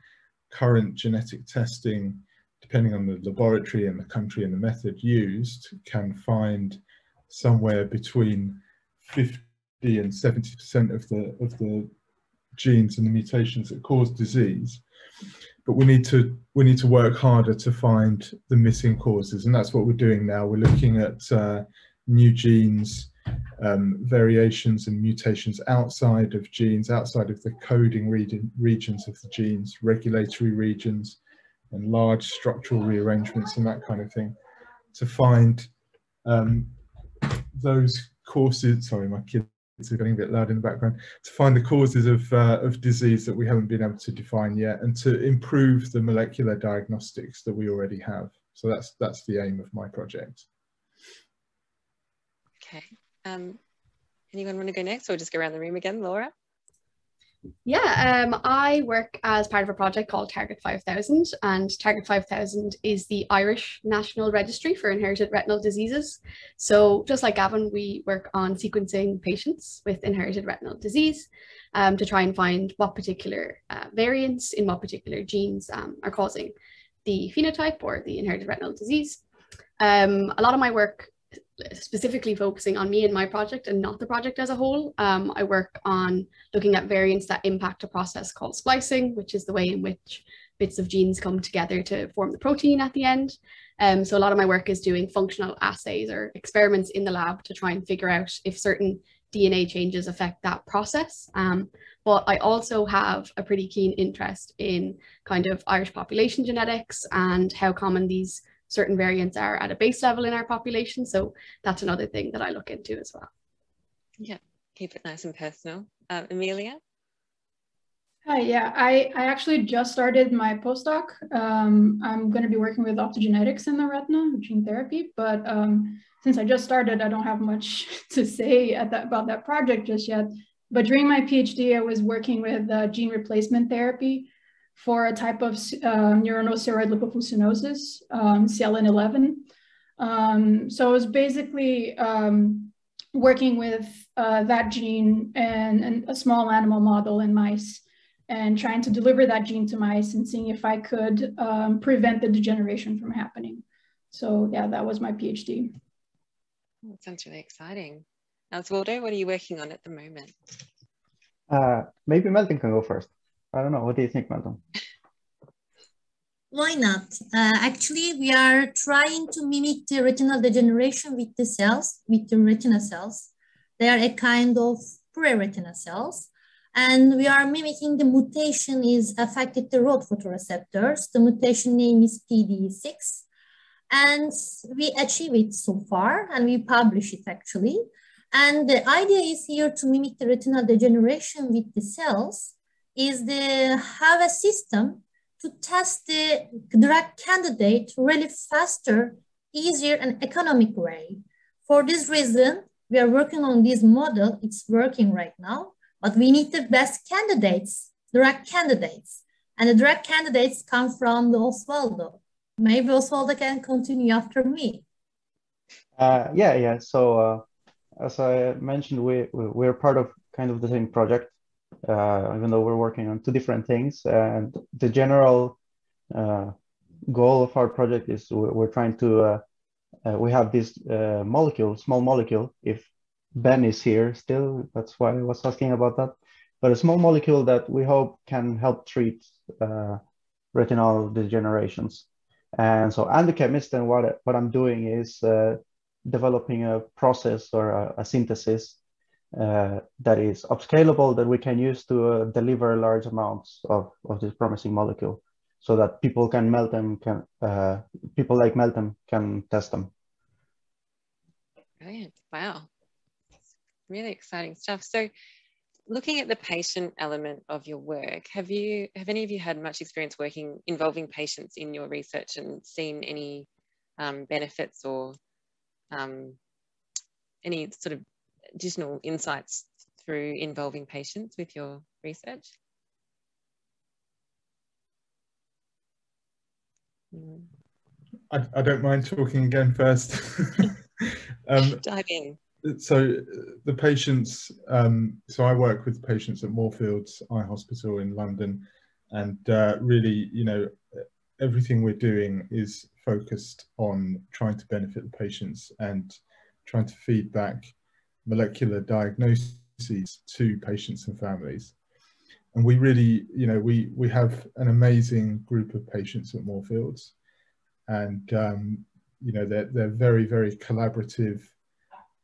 current genetic testing, depending on the laboratory and the country and the method used, can find somewhere between 50 and 70% of the of the genes and the mutations that cause disease. But we need to we need to work harder to find the missing causes, and that's what we're doing now. We're looking at uh, new genes um, variations and mutations outside of genes, outside of the coding regions of the genes, regulatory regions, and large structural rearrangements and that kind of thing, to find um, those causes. Sorry, my are getting a bit loud in the background. To find the causes of uh, of disease that we haven't been able to define yet, and to improve the molecular diagnostics that we already have. So that's that's the aim of my project. Okay. Um, anyone want to go next or just go around the room again, Laura? Yeah, um, I work as part of a project called Target 5000 and Target 5000 is the Irish National Registry for Inherited Retinal Diseases. So just like Gavin, we work on sequencing patients with inherited retinal disease um, to try and find what particular uh, variants in what particular genes um, are causing the phenotype or the inherited retinal disease. Um, a lot of my work specifically focusing on me and my project and not the project as a whole. Um, I work on looking at variants that impact a process called splicing, which is the way in which bits of genes come together to form the protein at the end. Um, so a lot of my work is doing functional assays or experiments in the lab to try and figure out if certain DNA changes affect that process. Um, but I also have a pretty keen interest in kind of Irish population genetics and how common these certain variants are at a base level in our population. So that's another thing that I look into as well. Yeah, keep it nice and personal. Um, Emilia? Hi, yeah, I, I actually just started my postdoc. Um, I'm going to be working with optogenetics in the retina, gene therapy, but um, since I just started, I don't have much <laughs> to say that, about that project just yet. But during my PhD, I was working with uh, gene replacement therapy for a type of uh, neuronal ceroid lipofuscinosis, um, CLN11. Um, so I was basically um, working with uh, that gene and, and, a small animal model in mice and trying to deliver that gene to mice and seeing if I could um, prevent the degeneration from happening. So yeah, that was my PhD. That sounds really exciting. Oswaldo, what are you working on at the moment? Uh, maybe Meltem can go first. I don't know. What do you think, Meltem? Why not? Uh, actually, we are trying to mimic the retinal degeneration with the cells, with the retina cells. They are a kind of pre-retina cells. And we are mimicking the mutation is affected the rod photoreceptors. The mutation name is PDE6. And we achieve it so far, and we publish it actually. And the idea is here to mimic the retinal degeneration with the cells is the have a system to test the drug candidate really faster, easier, and economic way. For this reason, we are working on this model. It's working right now, but we need the best candidates, drug candidates. And the drug candidates come from the Oswaldo. Maybe Oswaldo can continue after me. Uh, yeah, yeah. So uh, as I mentioned, we, we're part of kind of the same project uh, even though we're working on two different things. And the general uh, goal of our project is we're, trying to, uh, uh we have this uh, molecule, small molecule, if Ben is here still, that's why I was asking about that. But a small molecule that we hope can help treat retinal degenerations. And so I'm the chemist and what, what I'm doing is developing a process or a, a synthesis uh, that is upscalable that we can use to uh, deliver large amounts of, of this promising molecule so that people can melt them, can uh, people like Meltem can test them. Brilliant. Wow. Really exciting stuff. So looking at the patient element of your work, have you have any of you had much experience working involving patients in your research and seen any um, benefits or um, any sort of additional insights through involving patients with your research? I, I don't mind talking again first. <laughs> um, Dive in. So the patients, um, so I work with patients at Moorfields Eye Hospital in London and uh, really, you know, everything we're doing is focused on trying to benefit the patients and trying to feed back molecular diagnoses to patients and families. And we really, you know, we, we have an amazing group of patients at Moorfields and, um, you know, they're, they're very, very collaborative,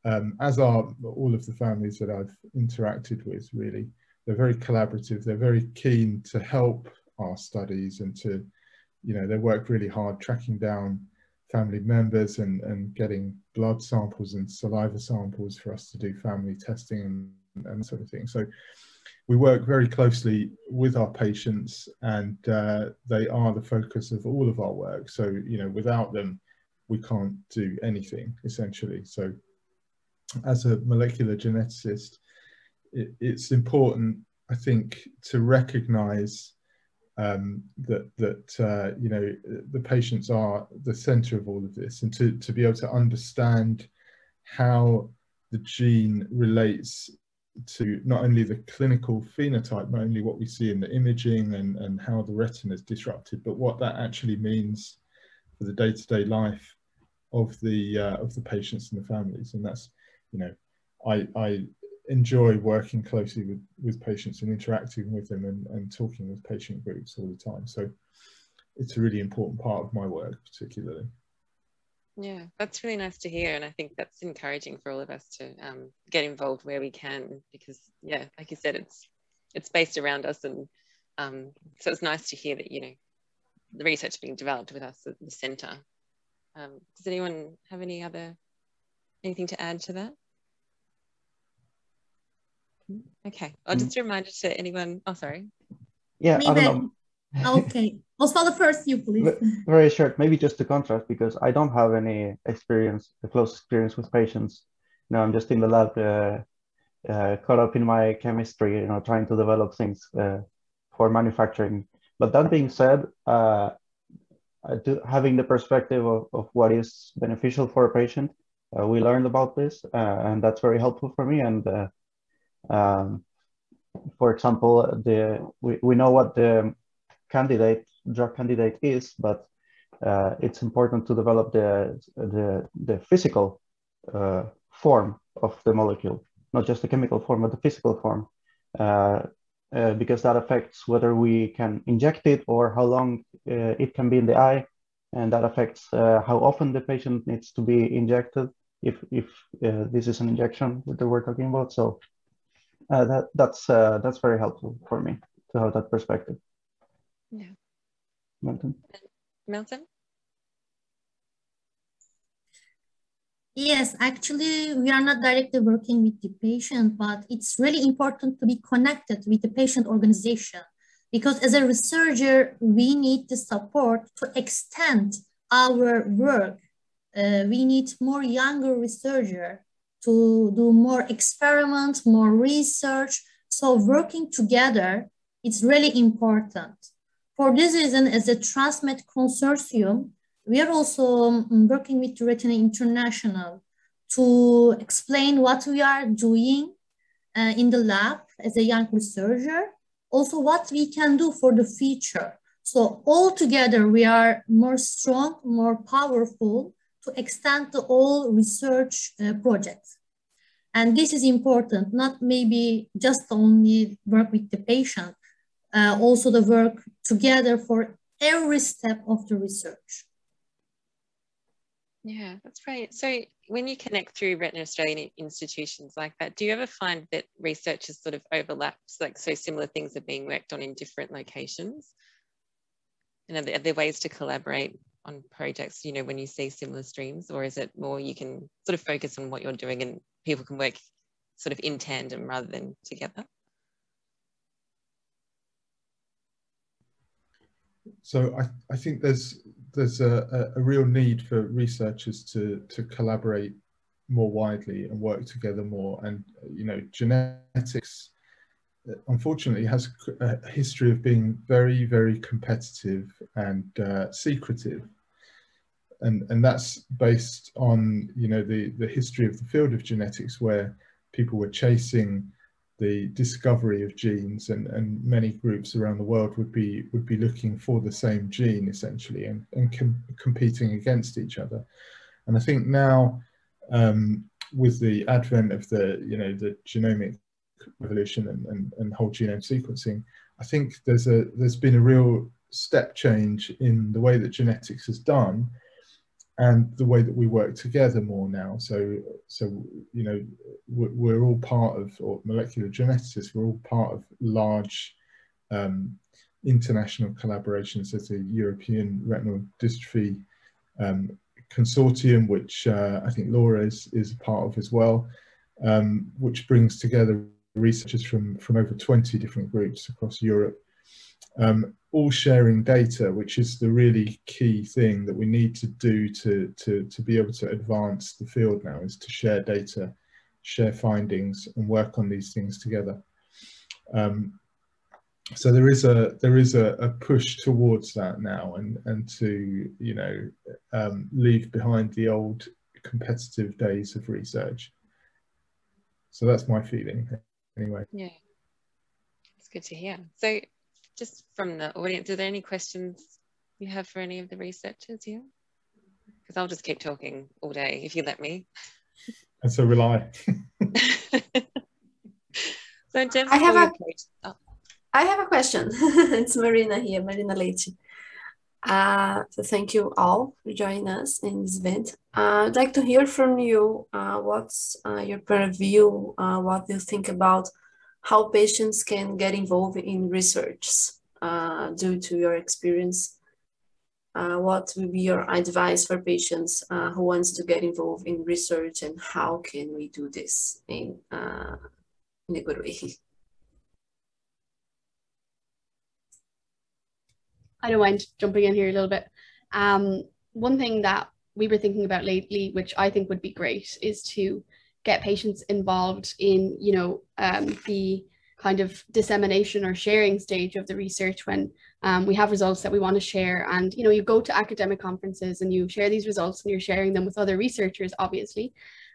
um, as are all of the families that I've interacted with, really. They're very collaborative. They're very keen to help our studies and to, you know, they work really hard tracking down family members and, and getting blood samples and saliva samples for us to do family testing and, and sort of thing. So we work very closely with our patients and uh, they are the focus of all of our work. So, you know, without them, we can't do anything essentially. So as a molecular geneticist, it, it's important, I think, to recognize um, that that uh, you know the patients are the center of all of this, and to to be able to understand how the gene relates to not only the clinical phenotype, not only what we see in the imaging and, and how the retina is disrupted, but what that actually means for the day-to-day -day life of the uh, of the patients and the families. And that's, you know, I, I enjoy working closely with, with patients and interacting with them and, and talking with patient groups all the time. So it's a really important part of my work, particularly. Yeah, that's really nice to hear. And I think that's encouraging for all of us to um, get involved where we can, because yeah, like you said, it's, it's based around us. And um, so it's nice to hear that, you know, the research being developed with us at the center. Um, does anyone have any other, anything to add to that? Okay. I'll mm. just a reminder to anyone. Oh, sorry. Yeah, Maybe. I don't know. okay. <laughs> Oswaldo first, you please. Very short. Maybe just to contrast, because I don't have any experience, a close experience with patients. You know, I'm just in the lab, uh, uh, caught up in my chemistry, you know, trying to develop things uh, for manufacturing. But that being said, uh, do, having the perspective of, of what is beneficial for a patient, uh, we learned about this, uh, and that's very helpful for me. And um, for example, the we, we know what the candidate drug candidate is, but uh, it's important to develop the the, the physical uh, form of the molecule, not just the chemical form, but the physical form. Uh, uh, because that affects whether we can inject it or how long uh, it can be in the eye. And that affects uh, how often the patient needs to be injected if, if this is an injection that we're talking about. So uh, that, that's, uh, that's very helpful for me to have that perspective. Yeah. Meltem? Meltem? Yes, actually, we are not directly working with the patient, but it's really important to be connected with the patient organization because as a researcher, we need the support to extend our work. Uh, we need more younger researcher to do more experiments, more research. So working together, it's really important. For this reason, as a Transmed Consortium, we are also um, working with Retina International to explain what we are doing uh, in the lab as a young researcher, also what we can do for the future. So all together, we are more strong, more powerful to extend to all research uh, projects. And this is important, not maybe just only work with the patient, uh, also the work together for every step of the research. Yeah, that's right. So when you connect through Retina Australian institutions like that, do you ever find that researchers sort of overlaps, like so similar things are being worked on in different locations? And are there, are there ways to collaborate on projects, you know, when you see similar streams, or is it more you can sort of focus on what you're doing and people can work sort of in tandem rather than together? So I, I think there's there's a, a, real need for researchers to to collaborate more widely and work together more. And you know, genetics unfortunately has a history of being very very competitive and uh, secretive. And, and that's based on you know the, the history of the field of genetics where people were chasing the discovery of genes and, and many groups around the world would be would be looking for the same gene essentially and, and com competing against each other. And I think now um, with the advent of the you know the genomic revolution and, and, and whole genome sequencing I think there's a there's been a real step change in the way that genetics is done and the way that we work together more now. So, so you know, we're, all part of, or molecular geneticists, we're all part of large um, international collaborations. There's a European Retinal Dystrophy um, Consortium, which uh, I think Laura is, is part of as well, um, which brings together researchers from, from over 20 different groups across Europe um, all sharing data, which is the really key thing that we need to do to, to, to be able to advance the field now is to share data, share findings and work on these things together. Um, so there is a there is a, a, push towards that now and and to you know um, leave behind the old competitive days of research. So that's my feeling anyway. Yeah. It's good to hear. So just from the audience, are there any questions you have for any of the researchers here? Because I'll just keep talking all day if you let me. And so will I. <laughs> so in terms I have a, oh. I have a question. <laughs> it's Marina here, Marina Leite. Uh, so thank you all for joining us in this event. Uh, I'd like to hear from you. Uh, what's uh, your point of view? Uh, what do you think about how patients can get involved in research uh, due to your experience. Uh, what would be your advice for patients uh, who wants to get involved in research and how can we do this in, uh, in a good way? <laughs> I don't mind jumping in here a little bit. Um, one thing that we were thinking about lately, which I think would be great, is to get patients involved in, you know, um, the kind of dissemination or sharing stage of the research when um, we have results that we want to share. And you know you go to academic conferences and you share these results and you're sharing them with other researchers obviously.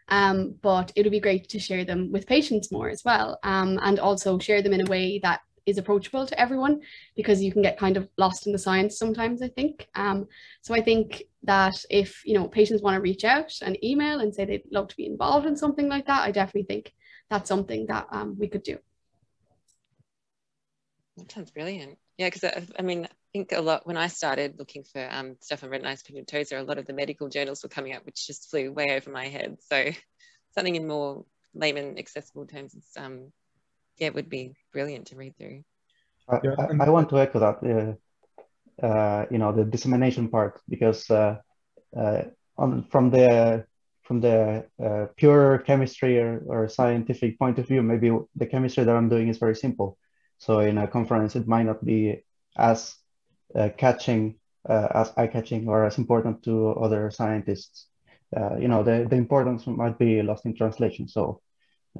Um, but it would be great to share them with patients more as well um, and also share them in a way that is approachable to everyone because you can get kind of lost in the science sometimes I think um, so I think that if you know patients want to reach out and email and say they'd love to be involved in something like that I definitely think that's something that um, we could do. That sounds brilliant. Yeah, because I, uh, I, mean, I think a lot when I started looking for um, stuff on retinitis pigmentosa, a lot of the medical journals were coming up, which just flew way over my head. So something in more layman accessible terms, is, um, it would be brilliant to read through. I, I, I want to echo that. Uh, uh, you know, the dissemination part, because uh, uh, on from the from the uh, pure chemistry or, or scientific point of view, maybe the chemistry that I'm doing is very simple. So in a conference, it might not be as uh, catching, uh, as eye-catching or as important to other scientists. Uh, you know, the, the importance might be lost in translation. So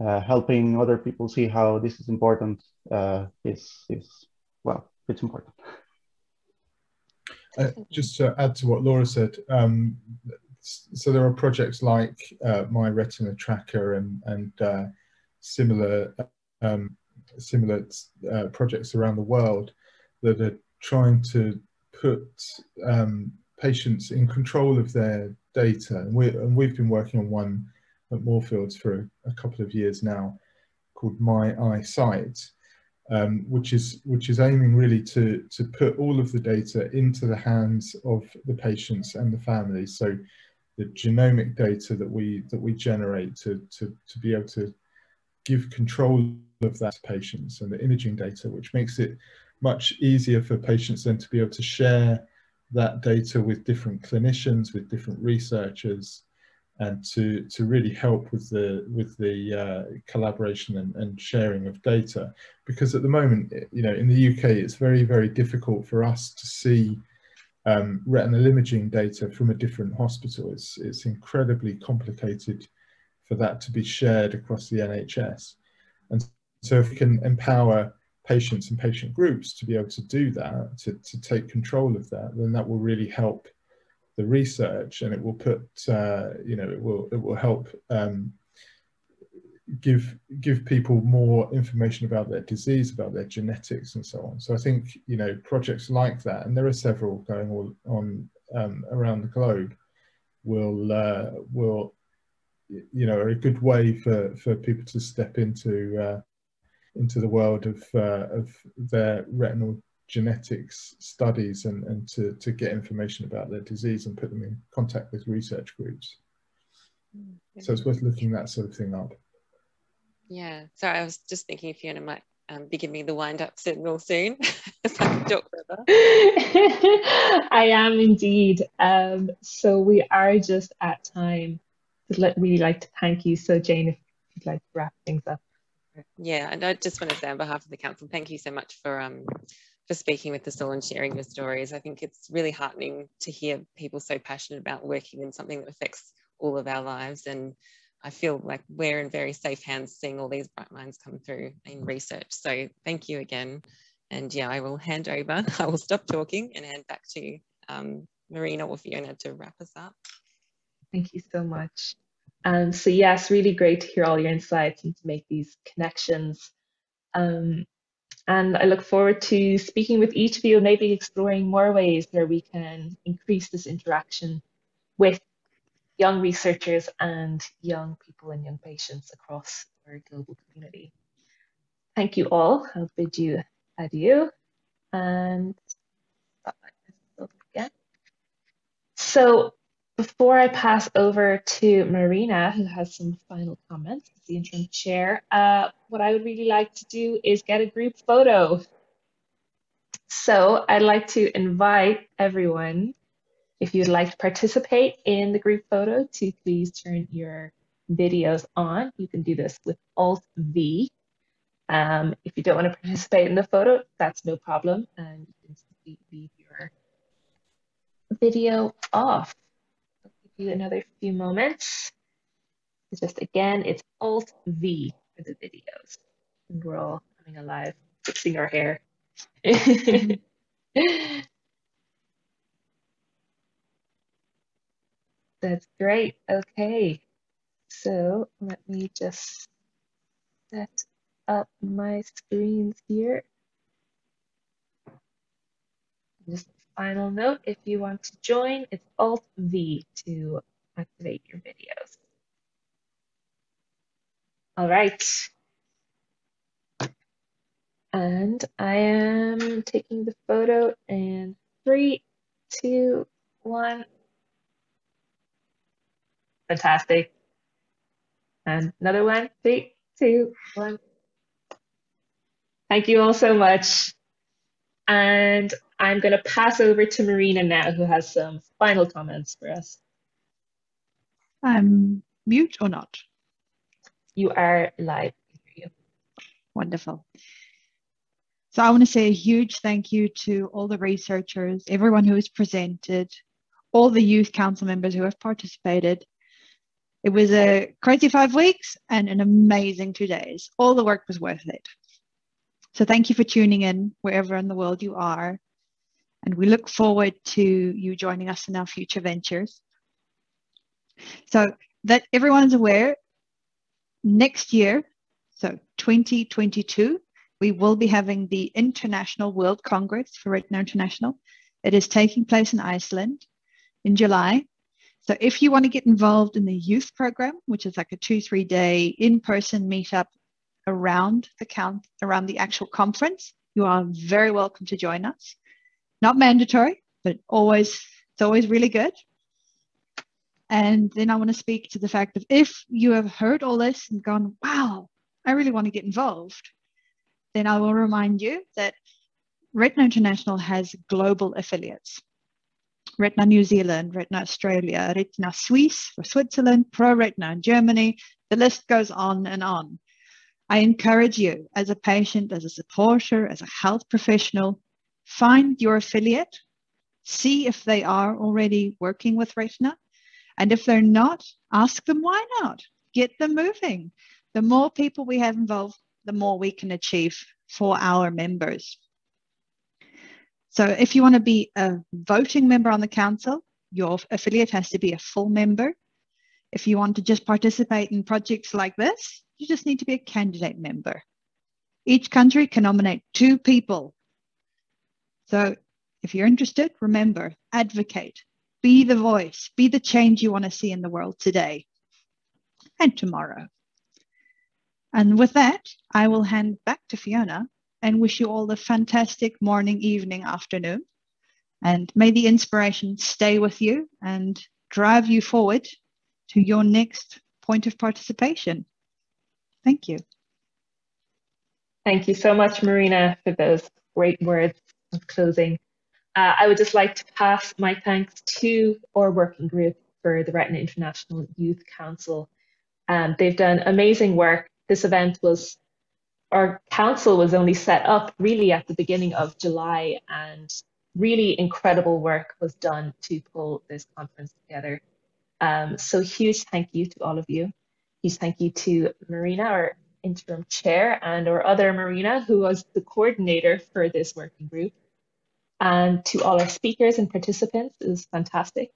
uh, helping other people see how this is important uh, is, is, well, it's important. Uh, just to add to what Laura said, um, so there are projects like uh, My Retina Tracker and, and uh, similar um, similar projects around the world that are trying to put um, patients in control of their data. And, we, and we've been working on one at Moorfields for a, a couple of years now called MyEyeSite, um, which is which is aiming really to to put all of the data into the hands of the patients and the families. So the genomic data that we that we generate to to to be able to give control of that to patients and the imaging data, which makes it much easier for patients then to be able to share that data with different clinicians, with different researchers, and to to really help with the with the uh, collaboration and, and sharing of data. Because at the moment you know in the UK it's very very difficult for us to see um, retinal imaging data from a different hospital. It's it's incredibly complicated for that to be shared across the NHS and so if we can empower patients and patient groups to be able to do that to, to take control of that then that will really help the research and it will put uh, you know it will it will help um, give give people more information about their disease about their genetics and so on. So i think you know projects like that and there are several going all on um, around the globe will uh, will you know are a good way for for people to step into uh, into the world of uh, of their retinal genetics studies and, and to, to get information about their disease and put them in contact with research groups. So it's worth looking that sort of thing up. Yeah, sorry, I was just thinking if Fiona might um, be giving me the wind up signal soon. <laughs> if I can talk further. <laughs> I am indeed. Um, so we are just at time. I'd really like to thank you. So Jane, if you'd like to wrap things up. Yeah, and I just want to say on behalf of the council, thank you so much for um, for speaking with us all and sharing your stories. I think it's really heartening to hear people so passionate about working in something that affects all of our lives. And I feel like we're in very safe hands seeing all these bright minds come through in research. So thank you again. And yeah, I will hand over, <laughs> I will stop talking and hand back to um, Marina or Fiona to wrap us up. Thank you so much. Um, so yes, really great to hear all your insights and to make these connections. Um, and I look forward to speaking with each of you and maybe exploring more ways where we can increase this interaction with young researchers and young people and young patients across our global community. Thank you all. I'll bid you adieu and So before I pass over to Marina, who has some final comments as the interim chair, uh, what I would really like to do is get a group photo. So I'd like to invite everyone, if you'd like to participate in the group photo, to please turn your videos on. You can do this with Alt V. Um, if you don't want to participate in the photo, that's no problem. And you can simply leave your video off you another few moments. It's just again, it's Alt V for the videos. And we're all coming alive, fixing our hair. <laughs> That's great. Okay. So let me just set up my screens here. Just final note, if you want to join, it's Alt V to activate your videos. All right. And I am taking the photo in three, two, one. Fantastic. And another one, three, two, one. Thank you all so much. And I'm going to pass over to Marina now, who has some final comments for us. I'm mute or not? You are live. Wonderful. So I want to say a huge thank you to all the researchers, everyone who has presented, all the youth council members who have participated. It was a crazy five weeks and an amazing two days. All the work was worth it. So thank you for tuning in wherever in the world you are. And we look forward to you joining us in our future ventures. So that everyone is aware, next year, so 2022, we will be having the International World Congress for Retina International. It is taking place in Iceland in July. So if you want to get involved in the youth program, which is like a two, three day in-person meetup around the count, around the actual conference, you are very welcome to join us. Not mandatory, but always, it's always really good. And then I want to speak to the fact of if you have heard all this and gone, wow, I really want to get involved, then I will remind you that Retina International has global affiliates. Retina New Zealand, Retina Australia, Retina Suisse for Switzerland, Pro Retina in Germany. The list goes on and on. I encourage you as a patient, as a supporter, as a health professional, find your affiliate, see if they are already working with Retina. And if they're not, ask them why not. Get them moving. The more people we have involved, the more we can achieve for our members. So if you want to be a voting member on the council, your affiliate has to be a full member. If you want to just participate in projects like this, you just need to be a candidate member. Each country can nominate two people. So if you're interested, remember, advocate, be the voice, be the change you want to see in the world today and tomorrow. And with that, I will hand back to Fiona and wish you all a fantastic morning, evening, afternoon. And may the inspiration stay with you and drive you forward to your next point of participation. Thank you. Thank you so much, Marina, for those great words of closing. Uh, I would just like to pass my thanks to our working group for the Retina International Youth Council. Um, they've done amazing work this event was, our council was only set up really at the beginning of July and really incredible work was done to pull this conference together. Um, so huge thank you to all of you. Huge thank you to Marina, our interim chair, and our other Marina, who was the coordinator for this working group. And to all our speakers and participants, was fantastic.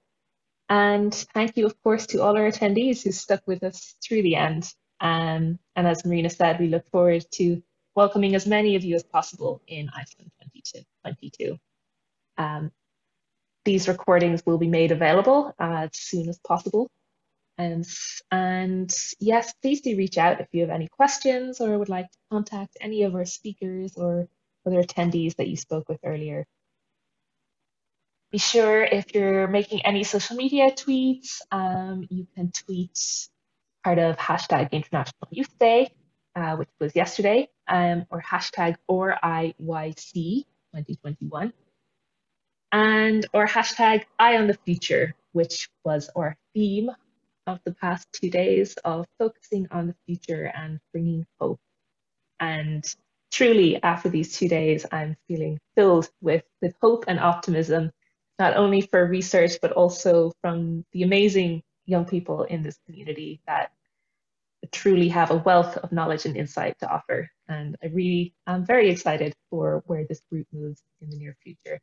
And thank you, of course, to all our attendees who stuck with us through the end. Um, and as Marina said, we look forward to welcoming as many of you as possible in Iceland 2022. Um, these recordings will be made available as soon as possible. And, and yes, please do reach out if you have any questions or would like to contact any of our speakers or other attendees that you spoke with earlier. Be sure if you're making any social media tweets, um, you can tweet part of hashtag International Youth Day, uh, which was yesterday, um, or hashtag ORIYC 2021, and or hashtag Eye on the Future, which was our theme of the past two days of focusing on the future and bringing hope. And truly, after these two days, I'm feeling filled with, with hope and optimism, not only for research, but also from the amazing young people in this community that truly have a wealth of knowledge and insight to offer. And I really am very excited for where this group moves in the near future.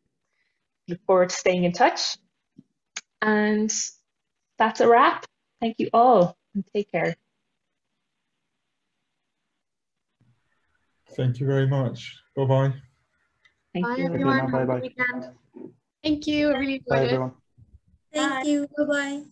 Look forward to staying in touch. And that's a wrap. Thank you all and take care. Thank you very much. Bye-bye. Thank bye, you. everyone. Bye-bye. Thank you. I really enjoyed bye, it. Everyone. Thank bye. you. Bye-bye.